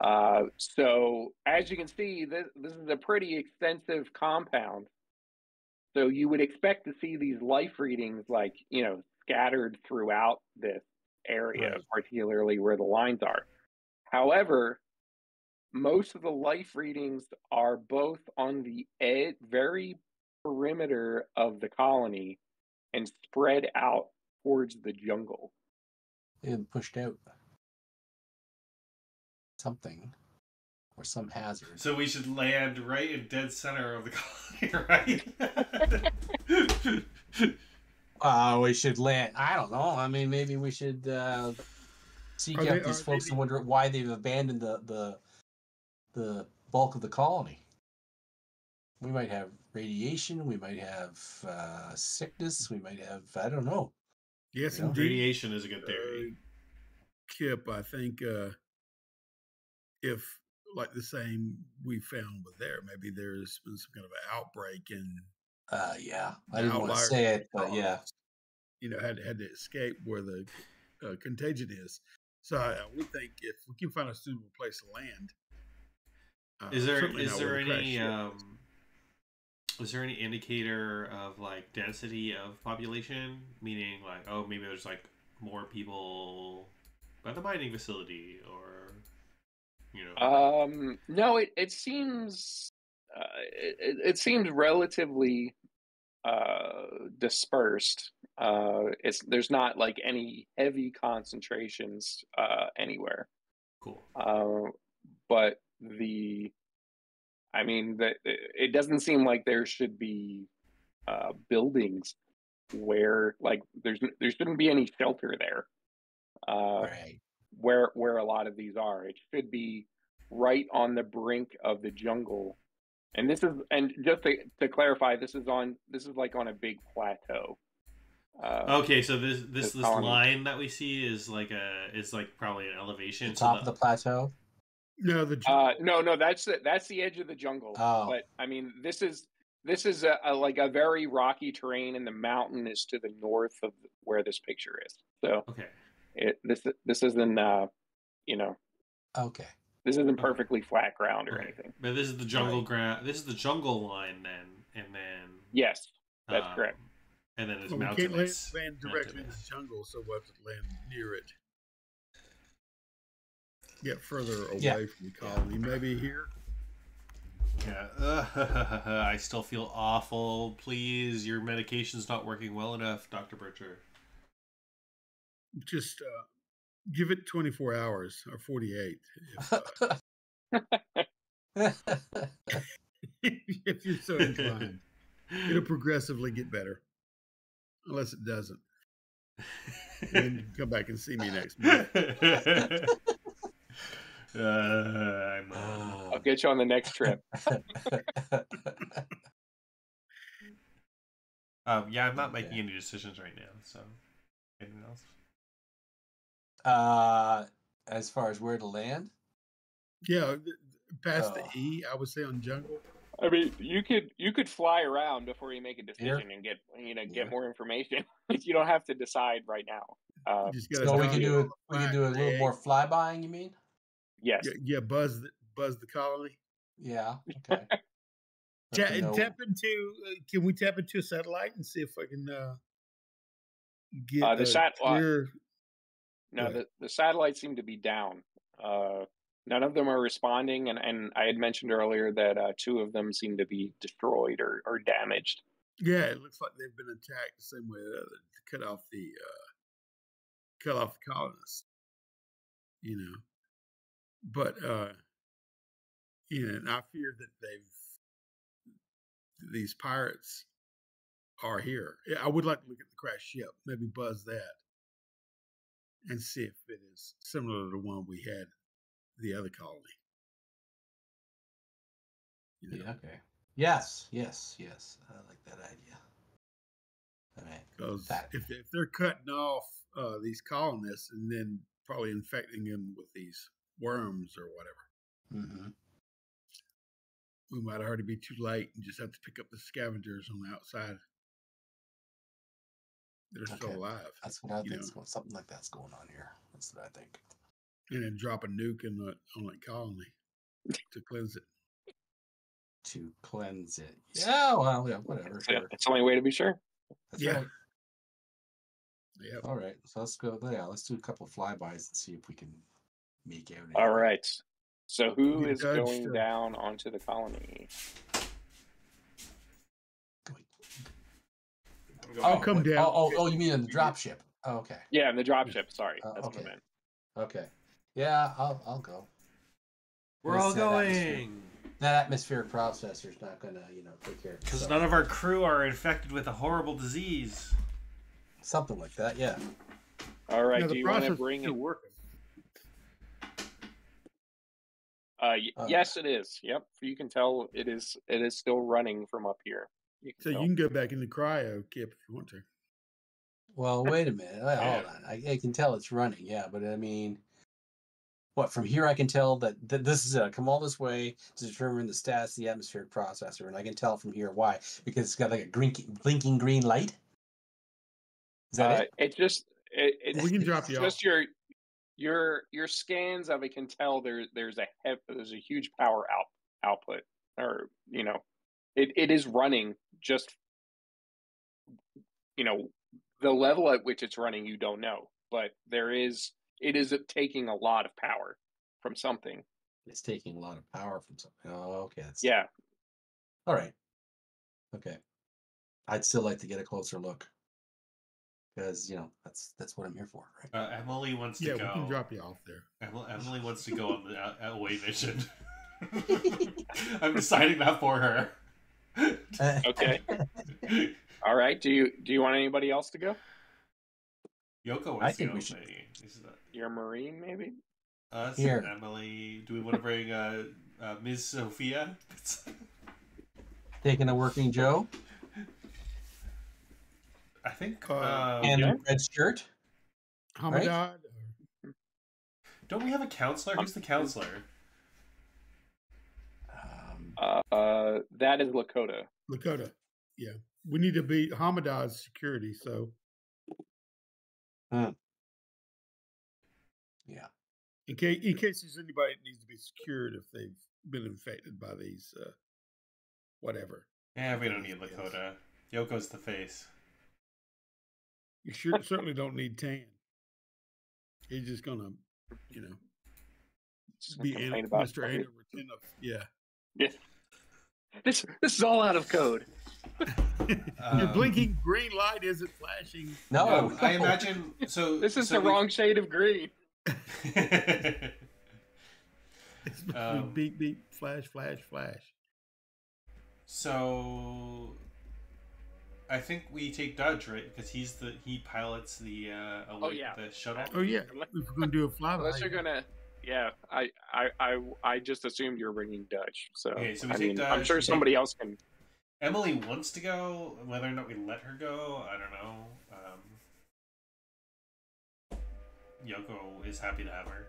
Uh, so as you can see, this, this is a pretty extensive compound. So you would expect to see these life readings, like you know, scattered throughout this area,
Right.
particularly where the lines are. However, most of the life readings are both on the ed- very perimeter of the colony and spread out towards the jungle.
They've pushed out something. or some hazard.
So we should land right in dead center of the colony, right?
Uh, we should land. I don't know. I mean, maybe we should uh, seek
Are
out
they-
these folks
they-
and wonder why they've abandoned the the the bulk of the colony. We might have radiation. We might have uh, sickness. We might have I don't know.
Yes,
Yeah.
indeed.
Radiation is a good theory.
Uh, Kip, I think uh, if like the same we found with there, maybe there's been some kind of an outbreak and
Uh, yeah, I didn't want to say it, but yeah.
you know, had had to escape where the uh, contagion is. So I, I would think if we can find a suitable place to land, uh,
Is there is there
where the crash
any um is there any indicator of like density of population? Meaning like oh maybe there's like more people by the mining facility or you know
Um, no, it it seems uh, it, it seems relatively uh, dispersed. Uh, it's there's not like any heavy concentrations uh, anywhere.
cool.
Uh, but the, I mean, the, it doesn't seem like there should be uh, buildings where like there's there shouldn't be any shelter there. Uh,
Right.
where where a lot of these are. It should be right on the brink of the jungle. And this is and just to, to clarify, this is on this is like on a big plateau. Uh,
Okay, so this this this
colony.
line that we see is like a is like probably an elevation.
The
so
top of the plateau.
no, the
uh, no, no, that's the, that's the edge of the jungle.
Oh.
But I mean, this is this is a, a like a very rocky terrain, and the mountain is to the north of where this picture is. So
okay.
it this this isn't uh, you know
Okay.
This isn't perfectly flat ground or
Okay.
anything.
But this is the jungle
Right.
ground. This is the jungle line then, and then
Yes, that's
um,
correct.
And then it's
Well, we can't land, land directly in the jungle, so we'll have to land near it. Get further away
Yeah.
from the colony. Maybe here.
Yeah. I still feel awful. Please, your medication's not working well enough, Doctor Bircher.
Just uh, give it 24 hours or 48 if, uh, if you're so inclined. It'll progressively get better, unless it doesn't. and come back and see me next month.
uh, I'm,
I'll get you on the next trip.
um, yeah, I'm not making
Okay.
any decisions right now. So, anything else?
Uh, as far as where to land,
Yeah, th- th- past
Oh.
the E, I would say on jungle.
I mean, you could you could fly around before you make a
Here?
decision and get you know
Yeah.
get more information. you don't have to decide right now. Uh,
You just gotta
so we can do
on
it. We can
flag
do a little
leg.
more flybying. You mean?
yes,
Yeah, yeah, buzz the, buzz the colony.
Yeah. Okay. Let
Ta- tap into. Uh, can we tap into a satellite and see if I can uh, get
Uh, the
a
sat- uh,
clear?
No,
Right.
the the satellites seem to be down. Uh, none of them are responding, and, and I had mentioned earlier that uh, two of them seem to be destroyed or, or damaged.
Yeah, it looks like they've been attacked the same way to cut off the uh, cut off the colonists. You know, but uh, you know, and I fear that they've these pirates are here. Yeah, I would like to look at the crashed ship, maybe buzz that, and see if it is similar to the one we had the other colony. You know,
Yeah. Okay. Yes. Yes. Yes. I like that idea. All right.
Because if, if they're cutting off uh, these colonists and then probably infecting them with these worms or whatever,
Mm-hmm.
we might already be too late and just have to pick up the scavengers on the outside that are still alive
That's what I think. is going- Something like that's going on here. That's what I think.
and then drop a nuke in the, on that colony to cleanse it.
To cleanse it. Yeah. Well. Yeah. Whatever.
Yeah,
Sure.
that's the only way to be sure.
That's
Yeah.
right.
Yep.
All right. So let's go. Yeah. Let's do a couple flybys and see if we can make out.
All
anything.
right. So who
Get
is
judged,
going down onto the colony?
I'll come
wait,
down.
Oh, oh, oh, you mean in the drop ship? Oh, okay.
Yeah, in the dropship. Sorry,
Uh,
that's what
okay.
I meant.
Okay. Yeah, I'll I'll go.
We're all
This, uh, atmosphere.
going
That atmospheric processor's not gonna, you know, take care
because
itself.
none of our crew are infected with a horrible disease.
Something like that, yeah.
All right.
Now,
do you want to bring it?
working.
Uh, y-
Uh,
yes, it is. Yep. You can tell it is. It is still running from up here. You
So you can go back in the cryo, Kip, if you want to.
Well, wait a minute. Hold on. I, I can tell it's running, yeah, but I mean, what from here I can tell that, that this is a come all this way to determine the status of the atmospheric processor, and I can tell from here why because it's got like a green, blinking green light. Is that
uh,
it?
it just. It, it's
We can drop you off.
just your your your scans of it can tell there there's a there's a huge power out output or you know it, it is running just you know the level at which it's running you don't know but there is it is taking a lot of power from something
It's taking a lot of power from something. Oh, okay. That's,
yeah
All right. Okay. I'd still like to get a closer look because you know that's that's what I'm here for, right?
Uh, Emily wants to
Yeah, we can drop you off there.
Emily, Emily wants to go on the uh, away mission. I'm deciding that for her.
okay all right do you do you want anybody else to go
Yoko wants
I
to
think
go.
we should-
maybe. Is that
you're a marine maybe
us
Here.
and Emily? Do we want to bring uh, uh, Ms. Sophia?
Taking a working Joe
I think.
Uh,
Uh,
and
yeah.
a red shirt.
Hamadad,
don't we have a counselor? Who's the counselor?
Uh, uh that is lakota
Lakota. Yeah. We need to be Hamadad's security, so
yeah.
in case in case there's anybody that needs to be secured if they've been infected by these uh whatever.
Yeah, we don't need
Yes.
Lakota. Yoko's the face.
You sure certainly don't need Tan. He's just gonna, you know,
Just
be
complain
Anna, Mr. Anna Retenov. Yeah.
Yeah. This this is all out of code.
Your blinking green light isn't flashing.
No,
I imagine. So
This is
so
the
we-
wrong shade of green.
It's
Um,
beep beep flash flash flash.
so I think we take Dodge right because he's the he pilots the uh away,
Oh, yeah.
the shuttle.
Oh yeah, we're gonna do a flyby.
Unless you're gonna, yeah. I, I, I, I just assumed you were bringing Dutch. So
Okay, so we
I
take
mean, I'm sure
we take-
somebody else can.
Emily wants to go. Whether or not we let her go, I don't know. Um, Yoko is happy to have her.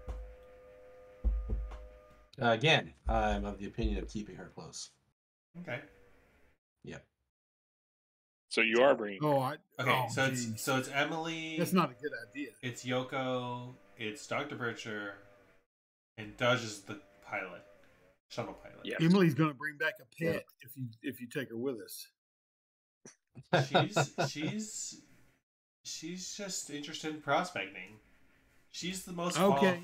Uh, again, I'm of the opinion of keeping her close.
Okay. Yep.
So you are bringing.
Oh, I.
Okay.
oh,
so it's so it's Emily.
that's not a good idea.
It's Yoko. It's Doctor Bircher, and Dudge is the pilot, shuttle pilot.
Yes.
Emily's gonna bring back a pet if you if you take her with us.
she's she's she's just interested in prospecting. She's the most
Okay.
qual-
okay.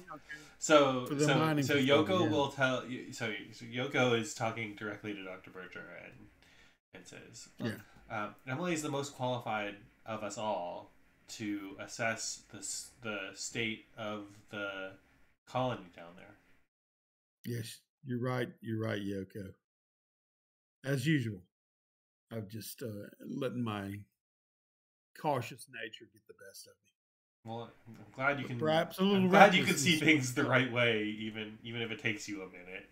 So so so Yoko
yeah.
will tell you. So, so Yoko is talking directly to Doctor Bircher and and says,
Yeah.
um, Emily is the most qualified of us all to assess the the state of the colony down there.
Yes, you're right. You're right, Yoko. As usual, I've just uh, letting my cautious nature get the best of me.
Well, I'm I'm glad you can.
Perhaps a little
I'm glad you can see things the right way, even even if it takes you a minute.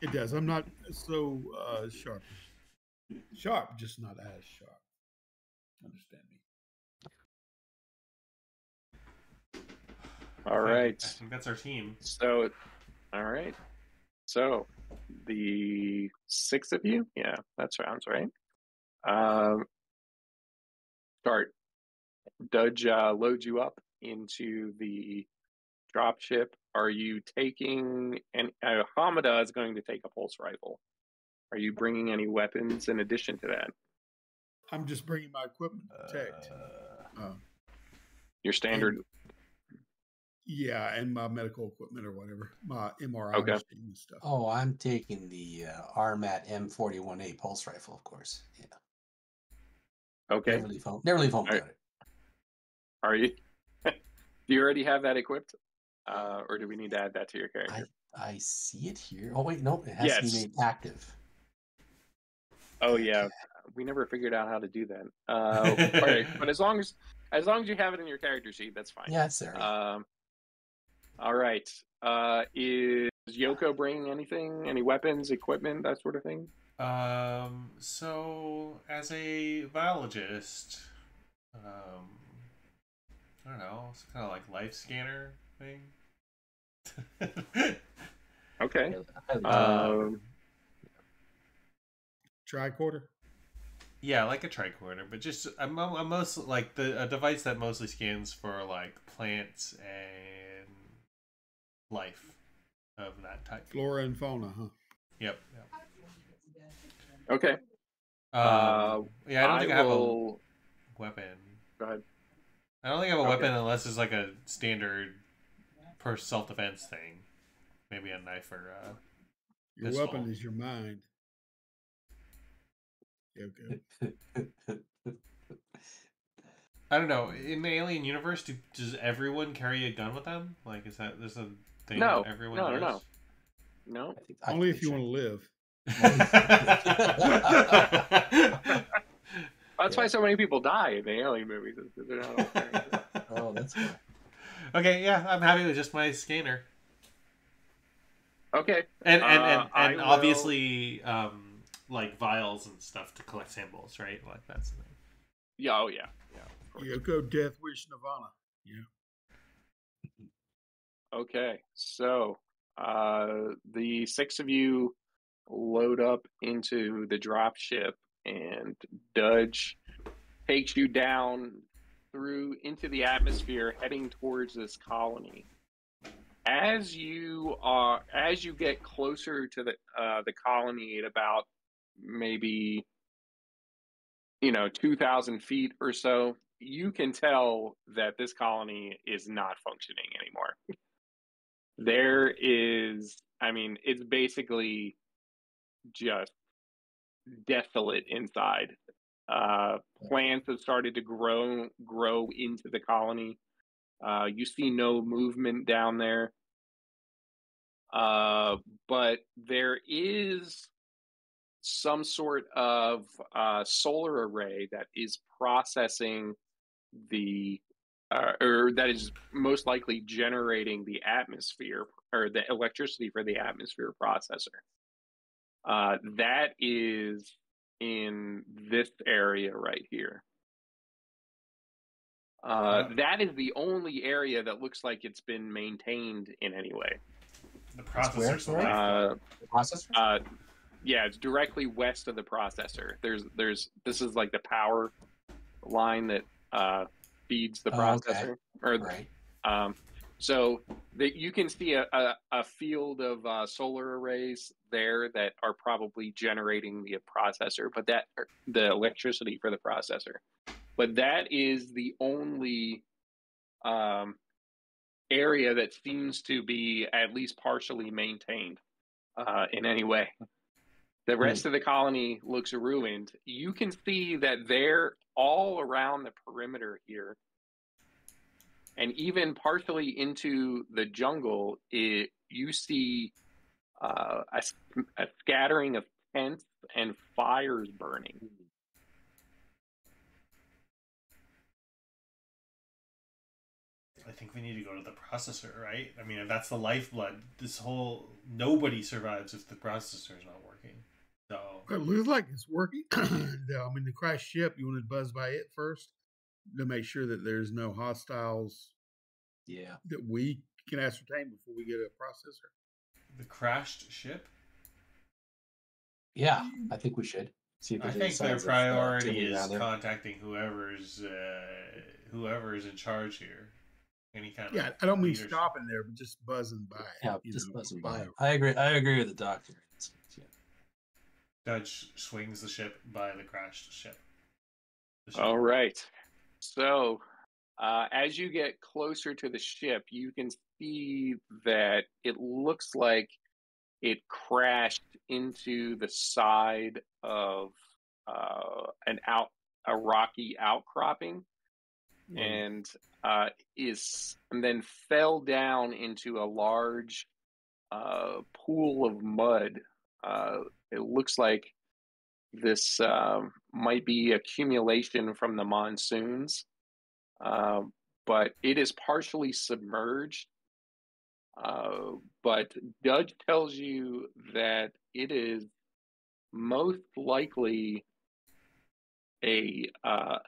It does. I'm not so uh, sharp. Sharp, just not as sharp. Understand me?
All
Okay,
right.
I think that's our team.
So, all right. So, the six of you, yeah, that sounds right. Um, start. Dudge uh, load you up into the drop ship. Are you taking? And uh, Hamada is going to take a pulse rifle. Are you bringing any weapons in addition to that?
I'm just bringing my equipment to protect.
Uh,
Uh,
Your standard.
Yeah, and my medical equipment or whatever, my MRI
Okay.
machine and stuff.
oh, I'm taking the uh, Armat M41A pulse rifle, of course. Yeah.
Okay.
Never leave home. Never leave home
All right.
without it.
Are you? do you already have that equipped, uh, or do we need to add that to your character?
I see it here. Oh wait, no, it has to be made active.
Oh yeah, we never figured out how to do that. Uh, all right, but as long as as long as you have it in your character sheet, that's fine.
Yeah, it's there.
Um. All right. Uh, is Yoko bringing anything? Any weapons, equipment, that sort of thing?
Um, so as a biologist, um, I don't know, it's kind of like life scanner thing.
Okay.
Highly-
Um.
Tricorder.
yeah, like a tricorder, but just I'm, I'm most like the a device that mostly scans for like plants and life of that type.
Flora and fauna, huh?
Yep. yep.
Okay.
Um,
Uh,
yeah, I don't think I have
will.
a weapon.
Go ahead.
I don't think I have a
Okay.
weapon unless it's like a standard per self defense thing. Maybe a knife or uh
Your
Pistol.
weapon is your mind. Okay.
I don't know. In the alien universe, do, does everyone carry a gun with them? Like, is that there's a thing
No.
that everyone
No, no,
does?
No.
I think, I
Only
think
if you
they
want to live.
That's
Yeah.
why so many people die in the alien movies. is 'cause they're not all carrying it.
should. Oh, that's why.
okay, yeah, I'm happy with just my scanner,
Okay.
and and
Uh,
and,
I
and
will-
obviously, um, like vials and stuff to collect samples, right? Like that's the thing.
Yeah. Oh yeah. Yeah. of course.
Yoko, Death Wish, Nirvana.
Okay, so uh, the six of you load up into the drop ship, and Dudge takes you down through into the atmosphere, heading towards this colony. As you are, as you get closer to the uh, the colony at about maybe you know two thousand feet or so, you can tell that this colony is not functioning anymore there is i mean it's basically just desolate inside. Uh plants have started to grow grow into the colony. Uh you see no movement down there. Uh but there is some sort of uh solar array that is processing the uh, or that is most likely generating the atmosphere or the electricity for the atmosphere processor. Uh, that is in this area right here. Uh,
Wow.
that is the only area that looks like it's been maintained in any way.
The
That's where,
the.
Uh,
processor?
uh, yeah, it's directly west of the processor. There's, there's, this is like the power line that uh, feeds the
Oh, okay.
processor, or
right.
Um, so that you can see a, a, a field of uh, solar arrays there that are probably generating the processor, but that the electricity for the processor. But that is the only um, area that seems to be at least partially maintained uh, in any way. The rest of the colony looks ruined. You can see that they're all around the perimeter here and even partially into the jungle, it, you see uh, a, a scattering of tents and fires burning.
I think we need to go to the processor, right? I mean, if that's the lifeblood, this whole nobody survives if the processor is not working. So
It looks like it's working. And, uh, I mean, the crashed ship, you want to buzz by it first to make sure that there's no hostiles
Yeah.
that we can ascertain before we get a processor.
the crashed ship.
Yeah, I think we should. See if
I think their
signs of, uh,
priority is contacting whoever's uh, whoever's in charge here. Any kind of
Yeah, I don't mean
leadership.
stopping there, but just buzzing by.
Yeah, just
know,
buzzing by.
whatever.
I agree. I agree with the doctor.
Dutch swings the ship by the crashed ship. The ship.
All right. So, uh, as you get closer to the ship, you can see that it looks like it crashed into the side of uh, an out a rocky outcropping, and uh, is and then fell down into a large uh, pool of mud. It looks like this uh, might be accumulation from the monsoons, uh, but it is partially submerged. Uh, but Dudge tells you that it is most likely a uh,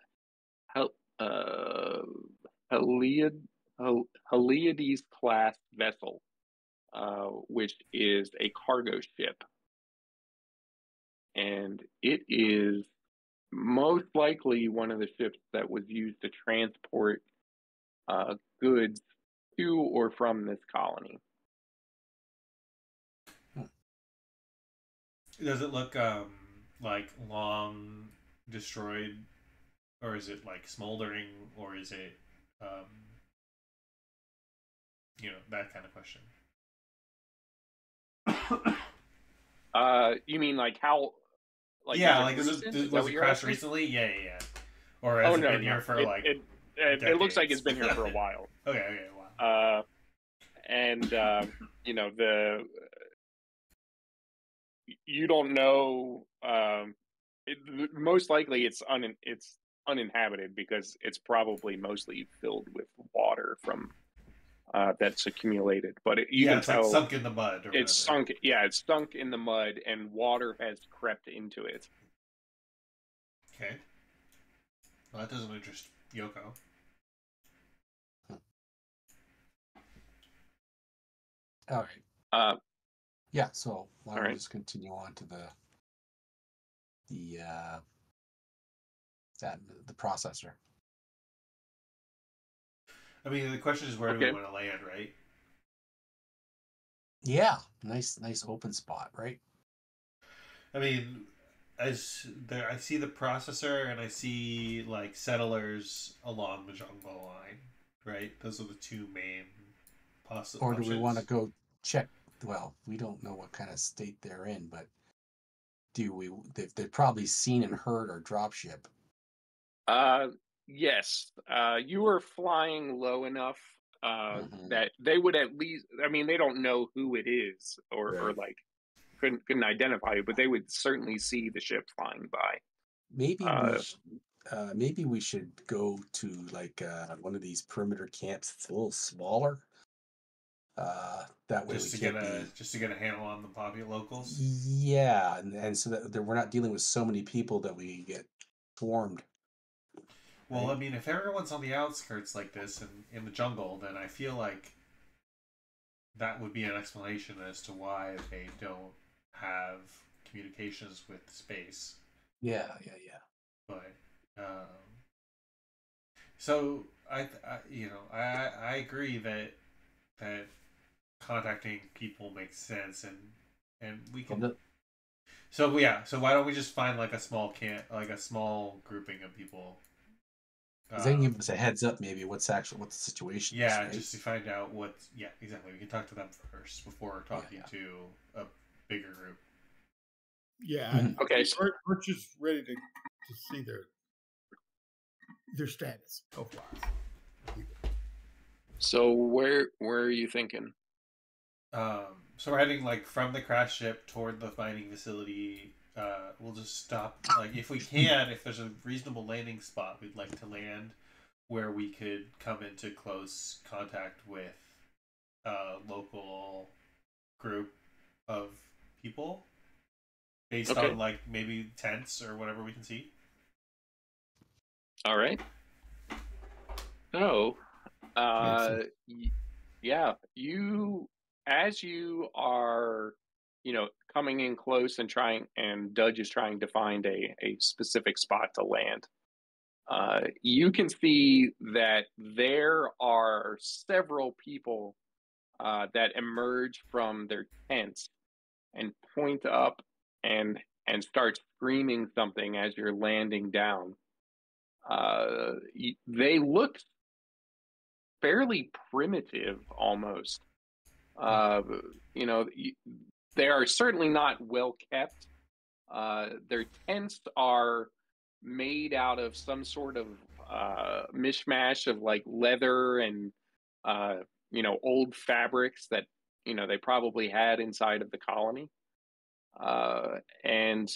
Hel- uh, Heliad, Hel- Heliades class vessel, uh, which is a cargo ship. And it is most likely one of the ships that was used to transport uh, goods to or from this colony.
Does it look um like long destroyed, or is it like smoldering, or is it um you know that kind of question?
Uh, you mean like how? Like
yeah,
it
like is
recent?
it,
Is that
was it crashed recently? Yeah, yeah, yeah. Or has
Oh
it
no,
been
no.
here for
it,
like
it, it, it looks like it's been here for a while.
okay, okay, wow.
Uh, and uh, you know the you don't know. Um, it, most likely, it's un it's uninhabited because it's probably mostly filled with water from uh, that's accumulated. But it, you
yeah,
can
it's
tell
like sunk in the mud. Or
it's
whatever.
sunk. Yeah, it's sunk in the mud, and water has crept into it.
Okay. Well, that doesn't interest Yoko.
All right.
Uh,
Yeah, so why don't we just continue on to the the uh that the processor.
I mean, the question is where do we want to land, right?
Yeah, nice nice open spot, right?
I mean, as there, I see the processor and I see like settlers along the jungle line, right? Those are the two main possible.
Or do we want to go check well, we don't know what kind of state they're in, but do we they've, they've probably seen and heard our dropship.
Uh, yes. Uh, you were flying low enough uh,
Mhm.
that they would at least. I mean, they don't know who it is, or, or like couldn't couldn't identify it, but they would certainly see the ship flying by.
Maybe
Uh,
we sh- uh, maybe we should go to like uh, one of these perimeter camps that's a little smaller. Uh, that way
just to get a
be
just to get a handle on the popular locals.
Yeah, and, and so that, that we're not dealing with so many people that we get swarmed.
Well, I mean, if everyone's on the outskirts like this and in the jungle, then I feel like that would be an explanation as to why they don't have communications with space.
Yeah, yeah, yeah.
But um, so I, I, you know, I I agree that that contacting people makes sense and and we can.
the-
So yeah, so why don't we just find like a small camp, like a small grouping of people?
'Cause they can
um,
give us a heads up, maybe what's actually what the situation
Yeah,
is. right?
just to find out what. Yeah, exactly. We can talk to them first before talking
yeah.
to a bigger group.
Yeah.
Mhm.
Okay, so-
Arch- Arch is ready to, to see their their status health wise.
So where where are you thinking?
Um, so we're heading like from the crash ship toward the mining facility. Uh, we'll just stop. Like if we can, if there's a reasonable landing spot, we'd like to land where we could come into close contact with a local group of people, based
Okay.
on like maybe tents or whatever we can see.
All right. So, uh, yeah, you as you are, you know, coming in close and trying, and Dudge is trying to find a a specific spot to land. Uh, you can see that there are several people uh, that emerge from their tents and point up and and start screaming something as you're landing down uh, they look fairly primitive almost. Uh, you know, they are certainly not well kept. Uh, their tents are made out of some sort of uh, mishmash of like leather and uh, you know old fabrics that you know they probably had inside of the colony, uh, and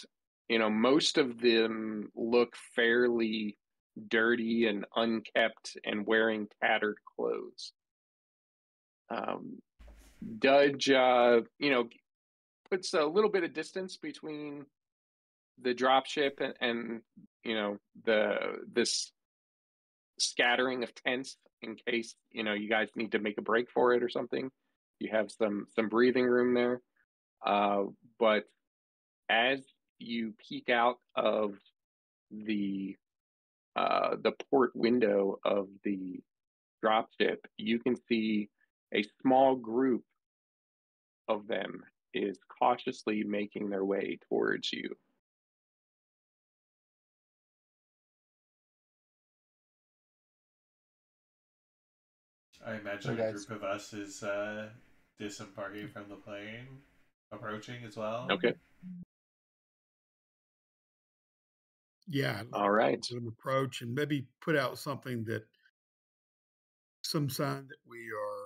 you know most of them look fairly dirty and unkept and wearing tattered clothes. Um, Dudge, uh, you know, puts a little bit of distance between the dropship and, and you know the this scattering of tents in case you know you guys need to make a break for it or something. You have some some breathing room there, uh, but as you peek out of the uh, the port window of the dropship, you can see a small group of them is cautiously making their way towards you.
I imagine
So
a group of us is uh, disembarking from the plane, approaching as well.
Okay.
Yeah.
All right.
Let them approach and maybe put out something that some sign that we are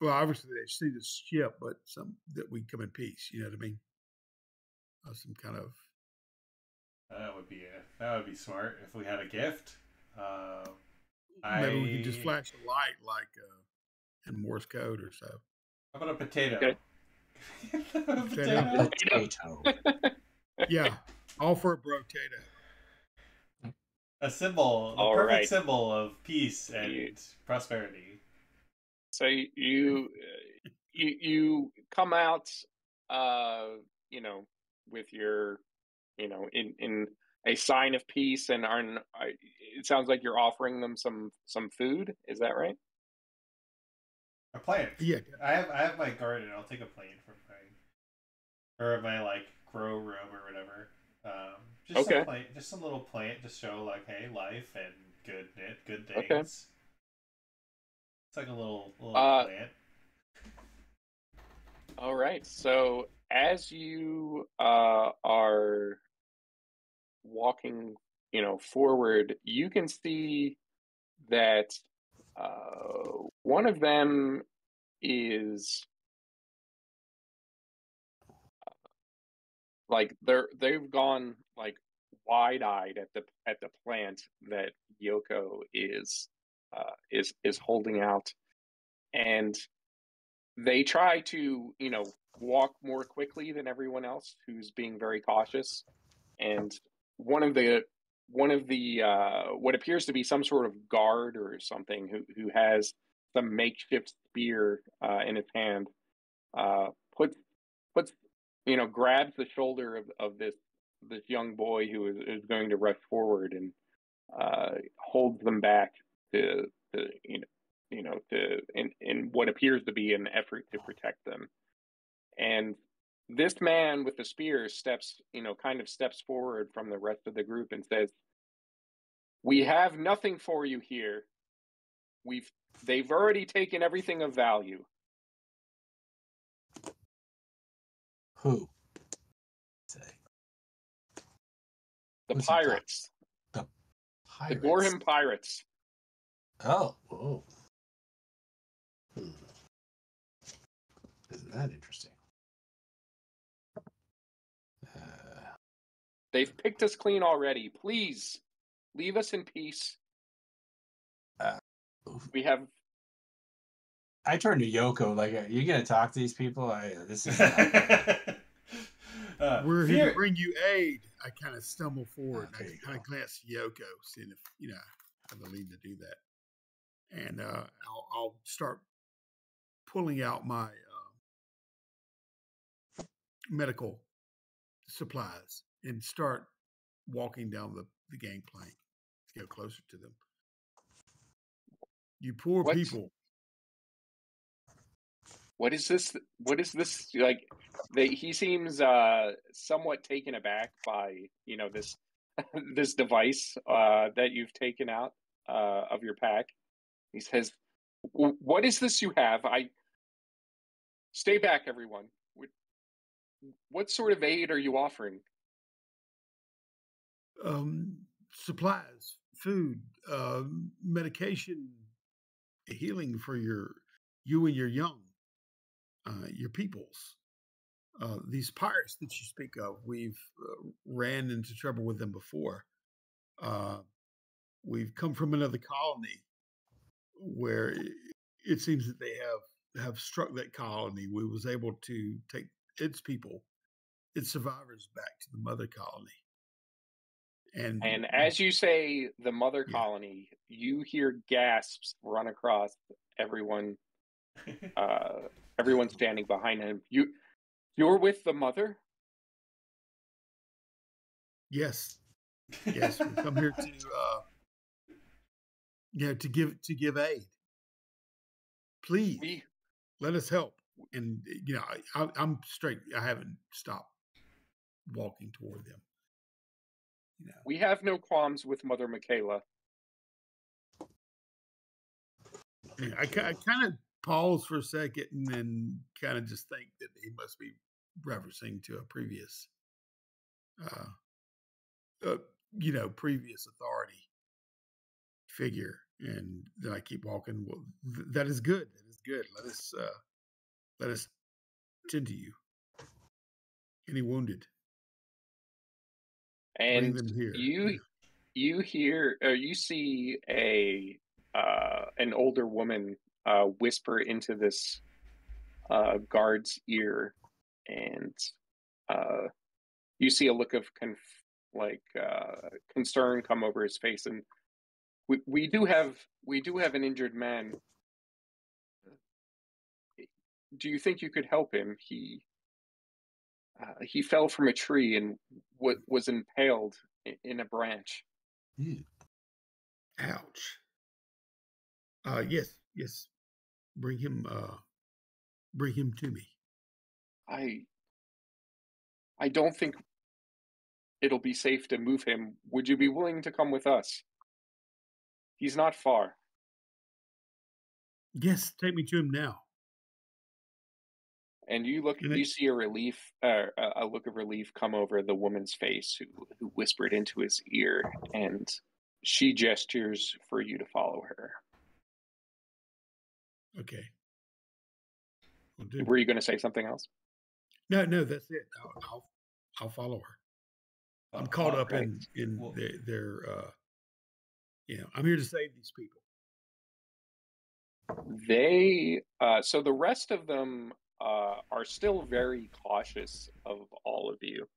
well obviously they see the ship but some that we come in peace you know what i mean uh, some kind of
That would be a, that would be smart if we had a gift. Uh,
maybe we could just flash a light like uh in morse code or so
How about a potato?
Okay.
a
Potato.
potato.
Potato.
yeah all for a brotato
A symbol, a
All
perfect
right.
symbol of peace and
You-
prosperity.
So you you uh, you, you come out, uh, you know, with your, you know, in in a sign of peace, and are n- I- it sounds like you're offering them some some food. Is that right?
A plant.
yeah
I have I have my garden. I'll take a plant from my or my like grow room or whatever. Um, just
Okay.
some plant, just some little plant to show like, hey, life and good knit, good things.
Okay.
It's like a little little
Uh,
plant.
All right. So as you uh, are walking, you know, forward, you can see that uh, one of them is like they're they've gone like wide eyed at the at the plant that Yoko is uh, is is holding out, and they try to you know walk more quickly than everyone else who's being very cautious, and one of the one of the uh, what appears to be some sort of guard or something who who has some makeshift spear uh, in his hand uh, puts puts you know grabs the shoulder of, of this this young boy who is, is going to rush forward and uh, holds them back to, to you know you know to in, in what appears to be an effort to protect them and this man with the spear steps you know kind of steps forward from the rest of the group and says we have nothing for you here we've they've already taken everything of value
Who? Say.
the
Who's
pirates the
Pirates.
gorham pirates
Oh. Whoa. Hmm. Isn't that interesting? Uh,
they've picked us clean already please leave us in peace
oof.
we have
I turn to Yoko like, are you gonna talk to these people? I, this is.
Uh,
we're here
fear-
to bring you aid i kind of stumble forward
Ah,
i
there you
kind of glance at yoko seeing if you know I have the lead to do that and uh i'll, I'll start pulling out my uh, medical supplies and start walking down the, the gangplank to get closer to them. You poor
What?
people.
what is this what is this like they, he seems uh somewhat taken aback by you know this this device uh that you've taken out uh of your pack he says what is this you have i stay back everyone what, sort of aid are you offering
Um, supplies, food, uh, medication, healing for your you and your young. uh, your peoples. Uh, these pirates that you speak of, we've uh, ran into trouble with them before. Uh, we've come from another colony where it, it seems that they have have struck that colony. We was able to take its people, its survivors, back to the mother colony. And
And as you say, the mother
Yeah.
colony, you hear gasps run across everyone. Uh, everyone standing behind him. You, you're with the mother.
yes, yes, we come here to uh, you know to give to give aid. Please
We
let us help. And you know, I, I'm straight. I haven't stopped walking toward them. You know,
we have no qualms with Mother Michaela.
I, I kind of pause for a second and then kind of just think that he must be referencing to a previous, uh, uh, you know, previous authority figure. And then I keep walking. Well, th- that is good. That is good. Let us, uh, let us tend to you. Any wounded?
And you you hear or you see a uh, an older woman uh, whisper into this uh, guard's ear, and uh, you see a look of conf- like uh, concern come over his face. And we we do have we do have an injured man. Do you think you could help him? He uh, he fell from a tree and w- was impaled i- in a branch.
Ew.
Ouch. Uh yes, yes. Bring him uh bring him to me.
I I don't think it'll be safe to move him. Would you be willing to come with us? He's not far.
Yes, take me to him now.
And you look
And it-
you see a relief uh, a a look of relief come over the woman's face who who whispered into his ear and she gestures for you to follow her.
Okay.
Were you going to say something else?
No, no, that's it. I'll I'll, I'll follow her. I'm caught up
right.
in in
Well-
their, their uh you know, I'm here to save these people.
They uh, so the rest of them uh, are still very cautious of all of you,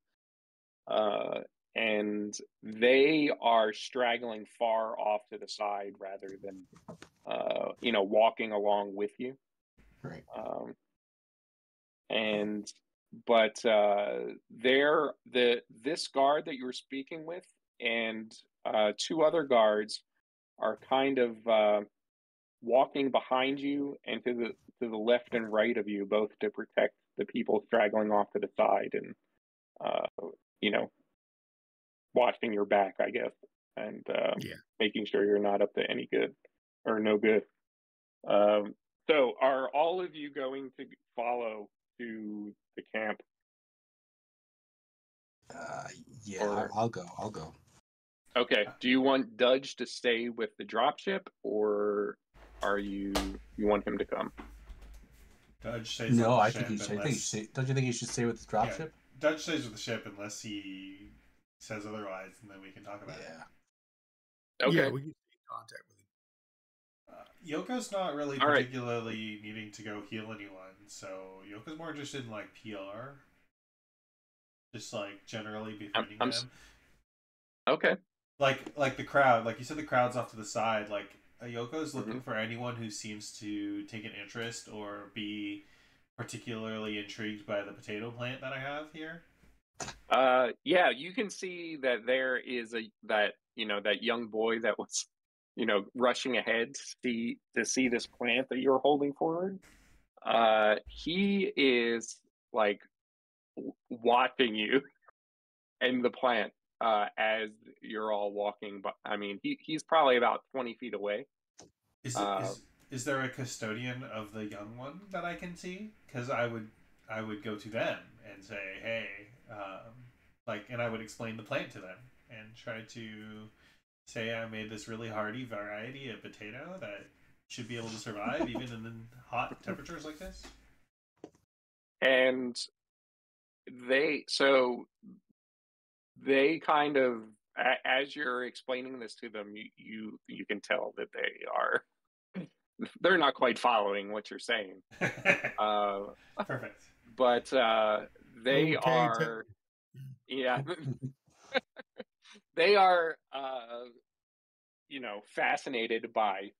uh, and they are straggling far off to the side rather than uh, you know walking along with you.
Right.
Um, and but uh, there the this guard that you were speaking with and uh, two other guards are kind of uh, walking behind you and to the to the left and right of you, both to protect the people straggling off to the side and uh, you know watching your back, I guess, and uh,
Yeah.
making sure you're not up to any good or no good. Um, so, are all of you going to follow to the camp?
Uh, yeah,
Or-
I'll, I'll go. I'll go.
Okay. Do you want Dudge to stay with the dropship, or are you you want him to come?
Dudge stays.
No,
with
I
the
think he
ship
should. I think he should stay, don't you think he should stay with the
Yeah.
dropship?
Dudge stays with the ship unless he says otherwise, and then we can talk about it.
Yeah.
Okay.
Yeah, we can stay in contact with him.
Uh, Yoko's not really
All right.
particularly needing to go heal anyone, so Yoko's more interested in like PR, just like generally befriending
I'm s-
them.
okay.
Like like the crowd, like you said, the crowd's off to the side. Like Yoko's looking
Mm-hmm.
for anyone who seems to take an interest or be particularly intrigued by the potato plant that I have here.
Uh, yeah, you can see that there is a that you know that young boy that was you know rushing ahead to see to see this plant that you're holding forward. Uh, he is like watching you and the plant uh, as you're all walking. But I mean, he he's probably about twenty feet away.
Is,
Uh,
is is there a custodian of the young one that I can see? Because I would I would go to them and say, hey, um, like, and I would explain the plant to them and try to say I made this really hardy variety of potato that should be able to survive even in hot temperatures like this.
and they so they kind of as you're explaining this to them you you you can tell that they are they're not quite following what you're saying. Uh
Perfect.
but uh they
Okay,
are
tell-
yeah. They are uh you know fascinated by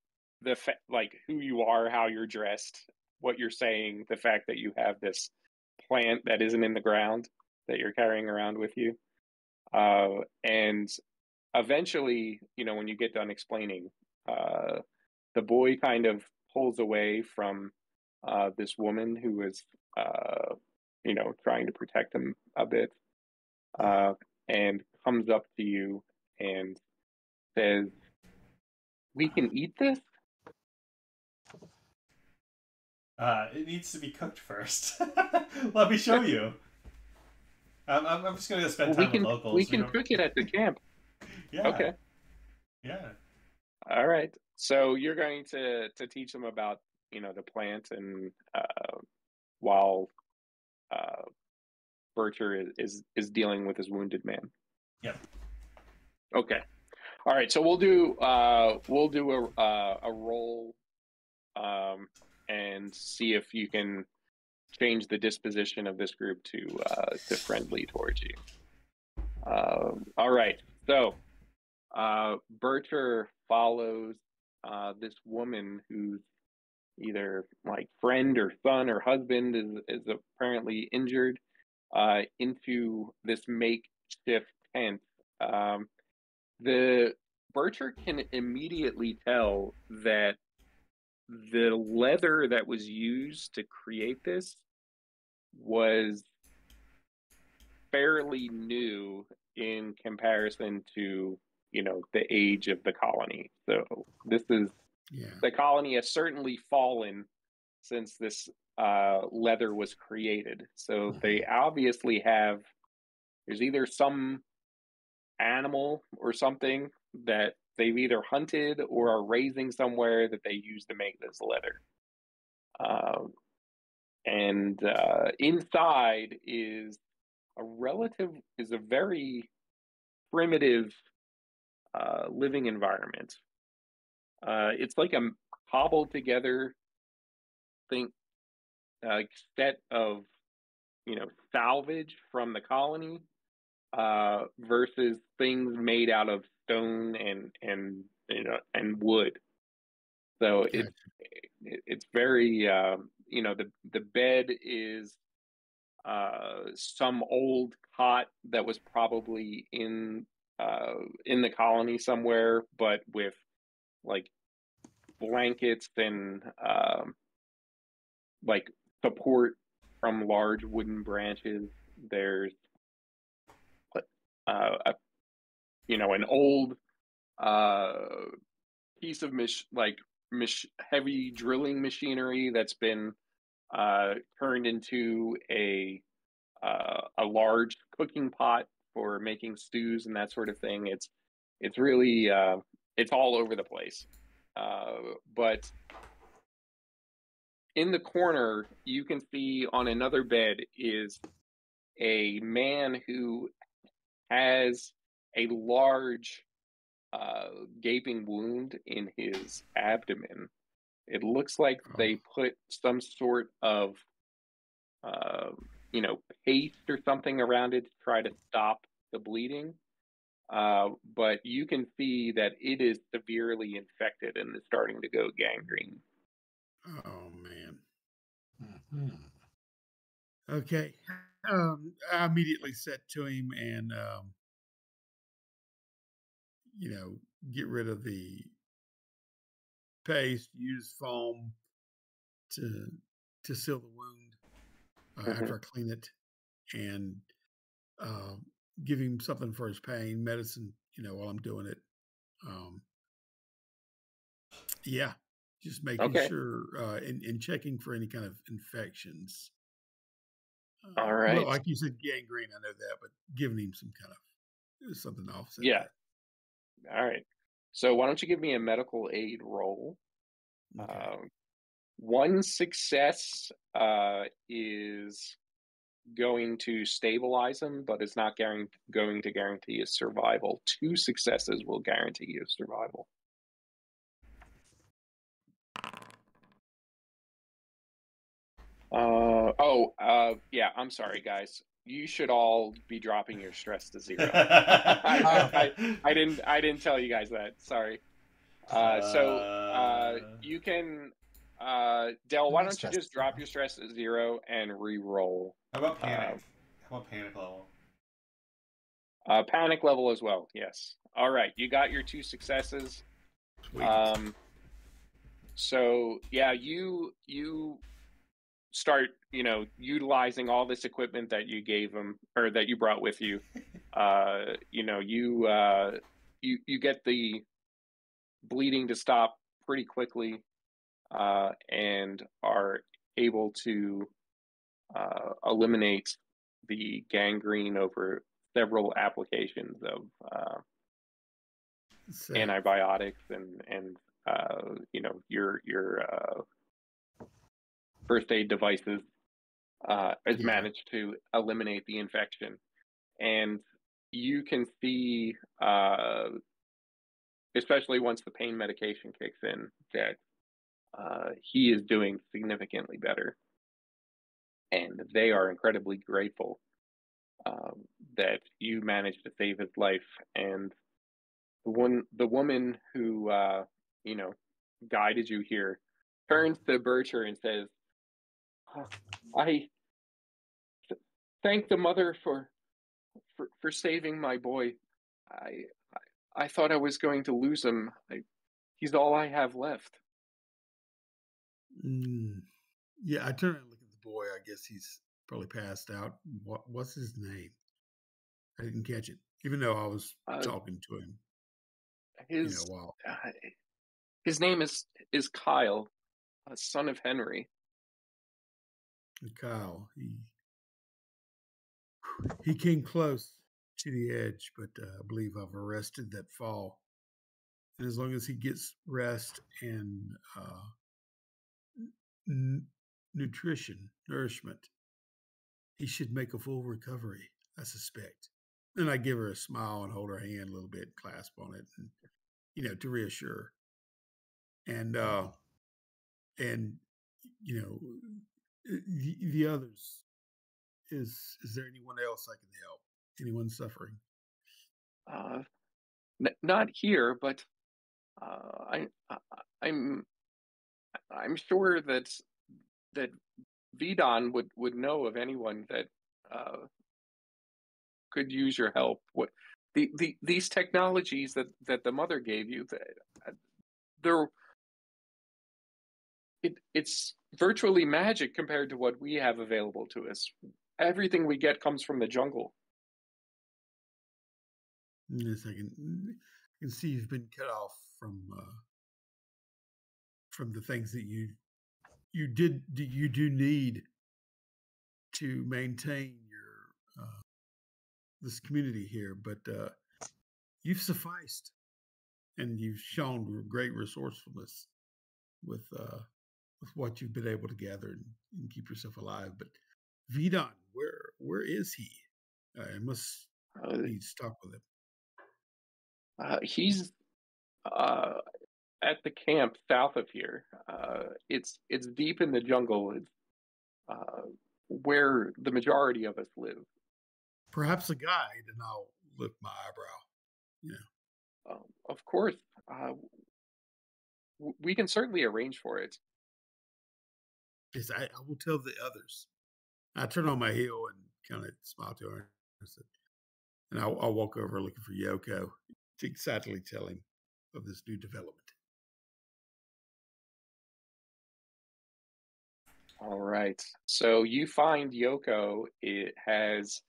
the fa- like who you are how you're dressed what you're saying the fact that you have this plant that isn't in the ground that you're carrying around with you uh and eventually you know when you get done explaining uh the boy kind of pulls away from uh this woman who is uh you know trying to protect him a bit uh and comes up to you and says, "We can eat this."
Uh, it needs to be cooked first. Let me show you. I'm, I'm, just gonna spend
Well, we can
with locals.
we
We
can
don't-
cook it at the camp.
Yeah.
Okay.
Yeah.
All right. So you're going to to teach them about you know the plant and uh, while uh, Bircher is, is is dealing with his wounded man.
Yep.
Okay. All right. So we'll do uh, we'll do a uh, a roll um, and see if you can change the disposition of this group to uh, to friendly towards you. Um, all right. So uh, Bircher follows uh, this woman who's either like friend or son or husband is is apparently injured uh, into this makeshift tent. Um, the Bircher can immediately tell that the leather that was used to create this was fairly new in comparison to you know the age of the colony so this is
Yeah.
the colony has certainly fallen since this uh, leather was created. So they obviously have. There's either some animal or something that they've either hunted or are raising somewhere that they use to make this leather. Um, and uh, inside is a relative is a very primitive uh, living environment. Uh, it's like a cobbled together think set of you know salvage from the colony uh, versus things made out of stone and and you know and wood. So it's it, it's very uh, you know the the bed is uh, some old cot that was probably in uh, in the colony somewhere, but with like blankets and um, like support from large wooden branches. There's uh, a, you know an old uh, piece of mach- like heavy drilling machinery that's been uh, turned into a uh, a large cooking pot for making stews and that sort of thing. It's it's really uh, it's all over the place. Uh, but in the corner, you can see on another bed is a man who has a large uh, gaping wound in his abdomen. It looks like they put some sort of, uh, you know, paste or something around it to try to stop the bleeding. Uh, but you can see that it is severely infected and is starting to go gangrene.
Oh man.
Mhm.
Okay. Um, I immediately said to him and um, you know, get rid of the paste, use foam to to seal the wound uh, after I clean it, and uh, give him something for his pain, medicine, you know, while I'm doing it. Um, yeah, just making
Okay.
sure uh, and, and checking for any kind of infections. Uh,
All
well, like you said, gangrene. I know that, but giving him some kind of something to offset.
Yeah.
that.
All right. So why don't you give me a medical aid roll?
Okay.
Um, one success uh, is going to stabilize him, but it's not guaran- going to guarantee his survival. Two successes will guarantee you survival. Uh, oh, uh, yeah, I'm sorry, guys. You should all be dropping your stress to zero. I, I, I didn't I didn't tell you guys that. Sorry. Uh, so uh, you can uh, Dell. Why don't you just drop your stress to zero and re-roll?
How about panic?
Uh,
How about panic level?
Uh, panic level as well. Yes. All right. You got your two successes.
Sweet.
Um, so yeah, you you start you know utilizing all this equipment that you gave them or that you brought with you. Uh, you know you uh, you you get the bleeding to stop pretty quickly, uh, and are able to uh, eliminate the gangrene over several applications of uh,
So,
antibiotics and and uh, you know your your uh, first aid devices uh, has
Yeah.
managed to eliminate the infection, and you can see, uh, especially once the pain medication kicks in, that uh, he is doing significantly better, and they are incredibly grateful um, that you managed to save his life. And the one the woman who uh you know guided you here turns to Bircher and says "Uh, I th- thank the mother for for for saving my boy I I, I thought I was going to lose him I, he's all I have left
mm, yeah, I turn around and look at the boy. I guess he's probably passed out. What what's his name? I didn't catch it, even though I was
Uh,
talking to him. You
his
know, while
uh, his name is is Kyle a son of Henry
Kyle, he he came close to the edge, but uh, I believe I've arrested that fall. And as long as he gets rest and uh, n- nutrition, nourishment, he should make a full recovery. I suspect. And I give her a smile and hold her hand a little bit, clasp on it, and you know, to reassure. And uh, and you know, the, the others is is there anyone else I can help? Anyone suffering?
uh n- not here but uh I, I I'm I'm sure that that Vidon would would know of anyone that uh could use your help what the, the these technologies that that the mother gave you that uh, they're it it's virtually magic compared to what we have available to us everything we get comes from the jungle
Yes, I can. I can see you've been cut off from uh, from the things that you you did you do need to maintain your uh, this community here, but uh, you've sufficed, and you've shown great resourcefulness with uh, with what you've been able to gather and, and keep yourself alive. But Vidon, where where is he? I must
uh,
need to talk with him.
Uh, he's uh, at the camp south of here. Uh, it's it's deep in the jungle. It's uh, where the majority of us live.
perhaps a guide, and I'll lift my eyebrow.
Um, of course, uh, we can certainly arrange for it.
I, I will tell the others. I turn on my heel and kind of smile to her. I said, and I'll, I'll walk over looking for Yoko to excitedly tell him of this new development.
All right. So you find Yoko. It has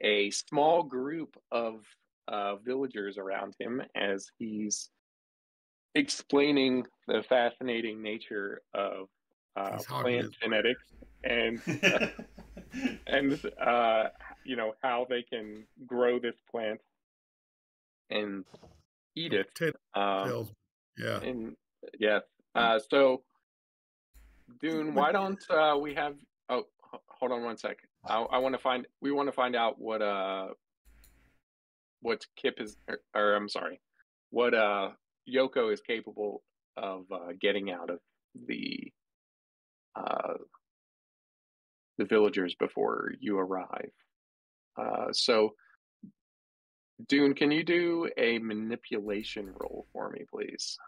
a small group of uh, villagers around him as he's explaining the fascinating nature of uh, plant genetics and and uh, you know how they can grow this plant and eat it. Um,
yeah,
and yes, uh, so Dune, why don't uh, we have? Oh, hold on one sec. I, I want to find. We want to find out what uh, what Kip is, or, or I'm sorry, what uh Yoko is capable of uh, getting out of the uh the villagers before you arrive. Uh, so, Dune, can you do a manipulation roll for me, please?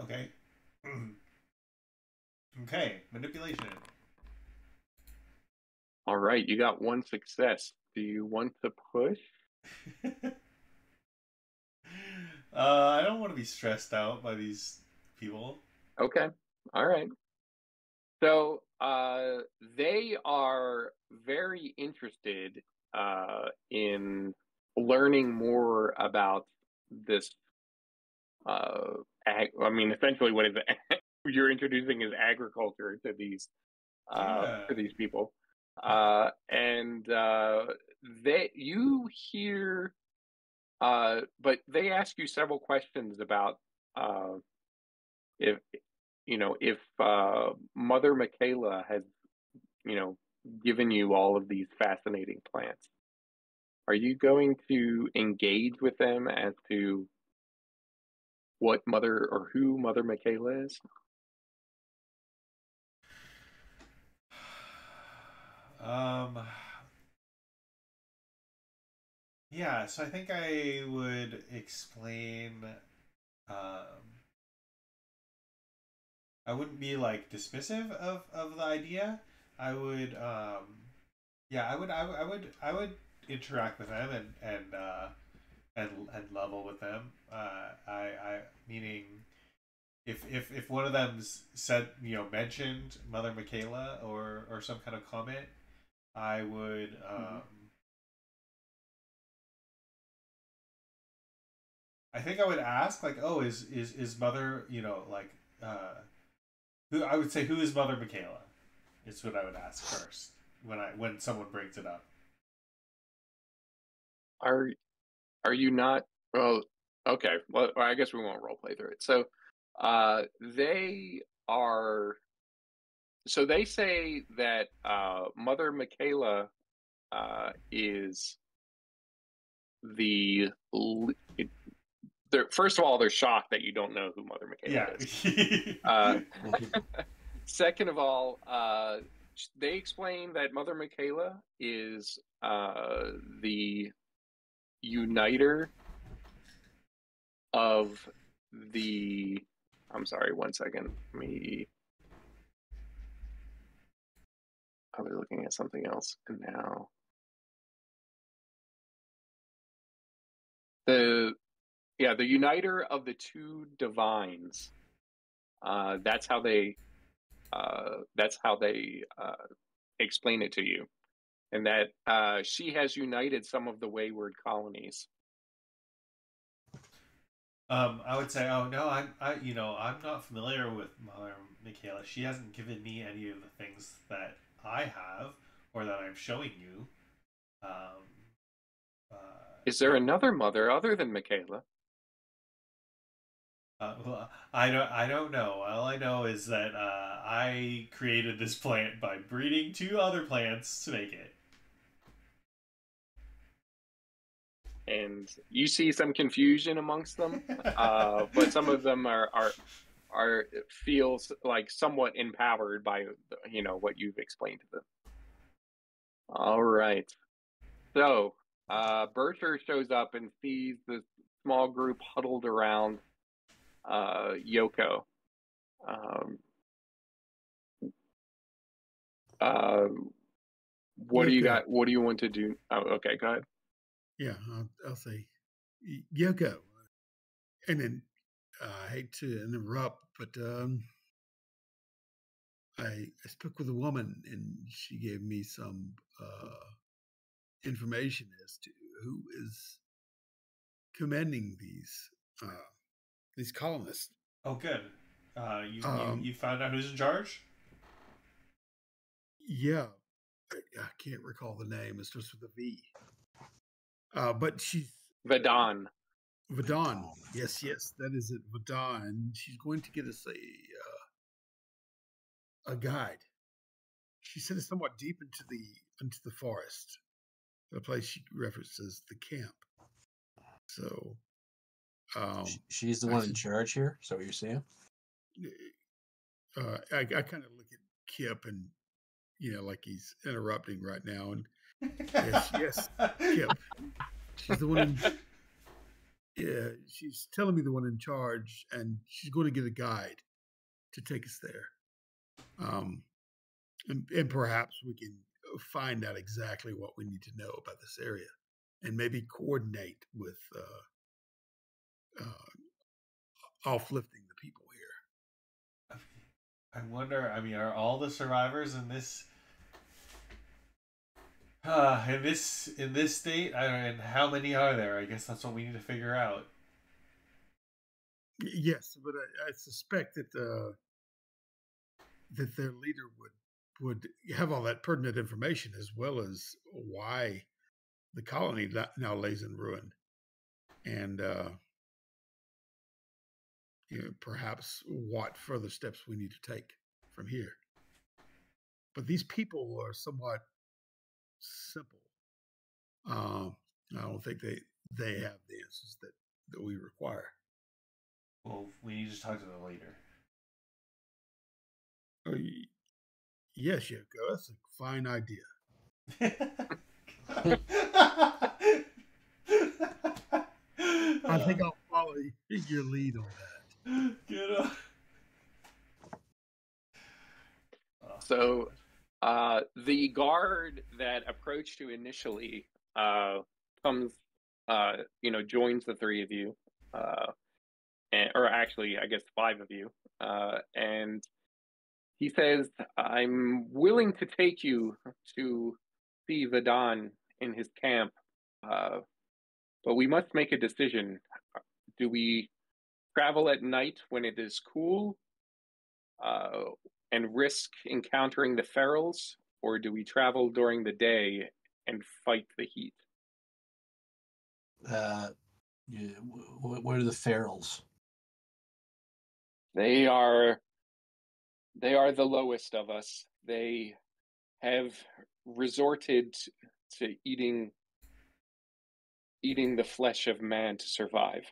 Okay. okay, manipulation.
All right, you got one success. Do you want to push?
uh, I don't want to be stressed out by these people.
Okay. All right. So uh, they are very interested uh, in learning more about this. Uh, ag- I mean, essentially, what is it? you're introducing is agriculture to these uh,
Yeah.
to these people, uh, and uh, they you hear, uh, but they ask you several questions about uh, if you know if uh, Mother Michaela has you know given you all of these fascinating plants. Are you going to engage with them as to what Mother or who Mother Michaela is?
Um. Yeah, so I think I would explain. Um, I wouldn't be like dismissive of of the idea. I would. Um, yeah, I would. I, would- I would. I would interact with them and and uh, and and level with them. Uh, I I meaning. If, if, if one of them's said you know mentioned Mother Michaela or, or some kind of comment, I would um I think I would ask like, oh, is is is mother, you know, like uh who I would say who is Mother Michaela? Is what I would ask first when I when someone brings it up.
Are are you not? Well, okay. Well, I guess we won't role play through it. So, uh, they are. So they say that uh, Mother Michaela uh, is the. They're, first of all, they're shocked that you don't know who Mother Michaela
Yeah.
is. Uh, Second of all, uh, they explain that Mother Michaela is uh, the uniter of the. I'm sorry, one second. Me. I was looking at something else, and now the yeah the uniter of the two divines. Uh, that's how they uh, that's how they uh, explain it to you, and that uh, she has united some of the wayward colonies.
Um, I would say, oh no, I'm, I, you know, I'm not familiar with Mother Michaela. She hasn't given me any of the things that I have or that I'm showing you. Um, uh,
Is there another mother other than Michaela?
Uh, well, I don't. I don't know. All I know is that uh, I created this plant by breeding two other plants to make it.
And you see some confusion amongst them, uh, but some of them are are are feels like somewhat empowered by you know what you've explained to them. All right, so uh, Bircher shows up and sees this small group huddled around uh, Yoko. Um, uh, what do you got? What do you want to do? Oh, okay, go ahead.
Yeah, I'll, I'll say Yoko, and then uh, I hate to interrupt, but um, I, I spoke with a woman, and she gave me some uh, information as to who is commending these uh, these colonists.
Oh, good. Uh, you,
Um,
you you found out who's in charge?
Yeah, I, I can't recall the name. It starts with a V. Uh, but she's
Vadon.
Vadon. Yes, yes, that is it. Vadon. She's going to get us a a guide. She said it's somewhat deep into the into the forest. The place she references the camp. So, um,
She's the
I
one in charge here. So you're saying?
uh, I, I kind of look at Kip and you know like he's interrupting right now, and Yes, yes, Kip. She's the one in yeah, she's telling me the one in charge, and she's going to get a guide to take us there. Um, and, and perhaps we can find out exactly what we need to know about this area, and maybe coordinate with uh, uh, offlifting the people here.
I wonder. I mean, are all the survivors in this uh, in this in this state? I don't, and how many are there? I guess that's what we need to figure out.
Yes, but I, I suspect that uh, that their leader would would have all that pertinent information as well as why the colony now lays in ruin, and uh, you know, perhaps what further steps we need to take from here. But these people are somewhat simple. Um, I don't think they they have the answers that that we require.
Well, we need to talk to the leader.
Oh, yes, Yoko, that's a fine idea. I think I'll follow your lead on that.
Get up.
So, uh, the guard that approached you initially uh, comes, uh, you know, joins the three of you, uh, and, or actually, I guess five of you, uh, and he says, "I'm willing to take you to see Vadan in his camp, uh, but we must make a decision. Do we travel at night when it is cool?" Uh, and risk encountering the ferals, or do we travel during the day and fight the heat?
Uh, yeah, wh- wh- what are the ferals?
They are they are the lowest of us. They have resorted to eating eating the flesh of man to survive.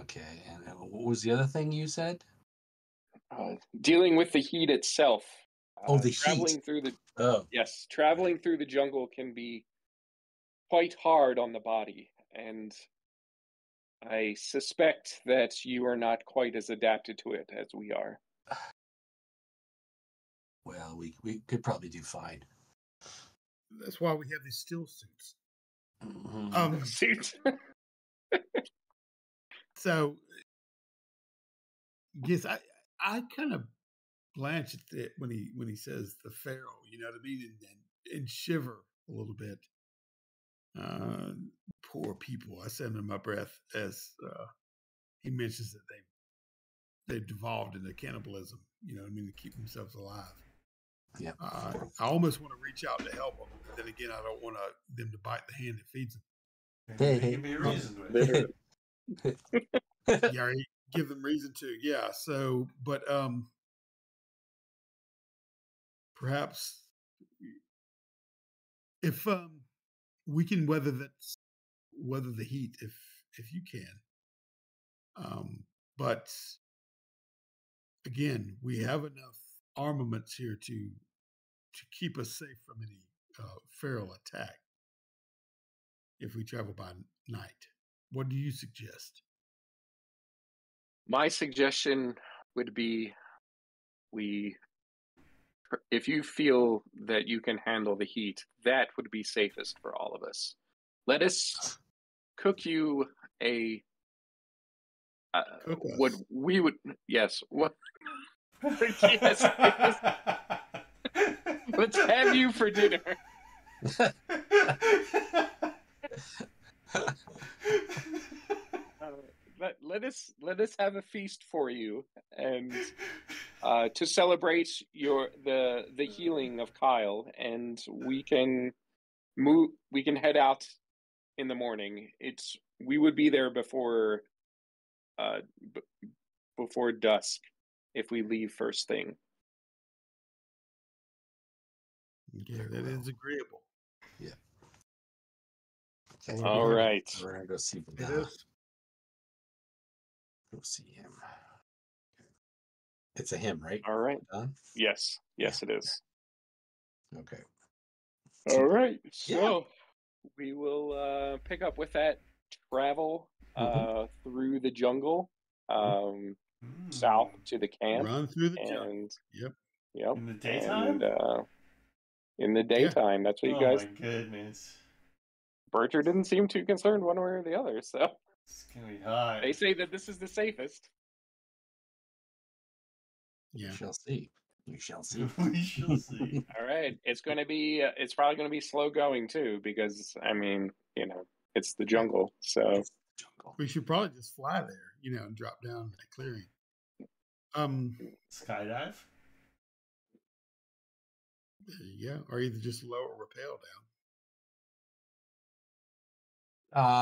Okay, and uh, what was the other thing you said?
Uh, dealing with the heat itself.
Oh,
uh,
the
traveling
heat.
through the
Oh,
Yes, traveling through the jungle can be quite hard on the body, and I suspect that you are not quite as adapted to it as we are.
well, we we could probably do fine.
That's why we have these steel suits.
Mhm.
Um,
Suit.
so, yes, I I kind of blanch at it when he when he says the pharaoh. You know what I mean, and, and, and shiver a little bit. Uh, poor people. I say in my breath as uh, he mentions that they they've devolved into cannibalism. You know what I mean to keep themselves alive.
Yeah.
Uh, I almost want to reach out to help them, but then again, I don't want to, them to bite the hand that feeds them.
Maybe they can be reasoned with.
Yeah, give them reason to. Yeah. So, but um, perhaps if um we can weather that, weather the heat, if if you can. Um, but again, we have enough armaments here to to keep us safe from any uh, feral attack if we travel by night. What do you suggest?
My suggestion would be we if you feel that you can handle the heat, that would be safest for all of us. Let us cook you a uh,
Cook
what we would yes what Yes, yes. let's have you for dinner. Uh, let, let us let us have a feast for you and uh, to celebrate your the the healing of Kyle and we can move we can head out in the morning it's we would be there before uh b- before dusk if we leave first thing.
Yeah, that is agreeable.
Okay,
All
we're-
right.
We're gonna go see
It
Vidal. Go see him. It's a him, right?
All right.
Done?
Yes. Yes, it is.
Okay.
All right. So we will uh, pick up with that travel uh, through the jungle um,
Mm.
south to the camp.
Run through the jungle. Yep.
yep.
In the daytime?
And, uh, in the daytime. That's what you guys.
oh
guys.
my goodness.
Bircher didn't seem too concerned one way or the other. So
It's gonna be hot.
they say that this is the safest.
Yeah.
You shall see. You shall see.
we shall see.
All right. It's going to be. Uh, it's probably going to be slow going too, because I mean, you know, it's the jungle. So
jungle.
We should probably just fly there, you know, and drop down that clearing. Um,
Skydive?
Yeah. Or either just lower rappel down.
Uh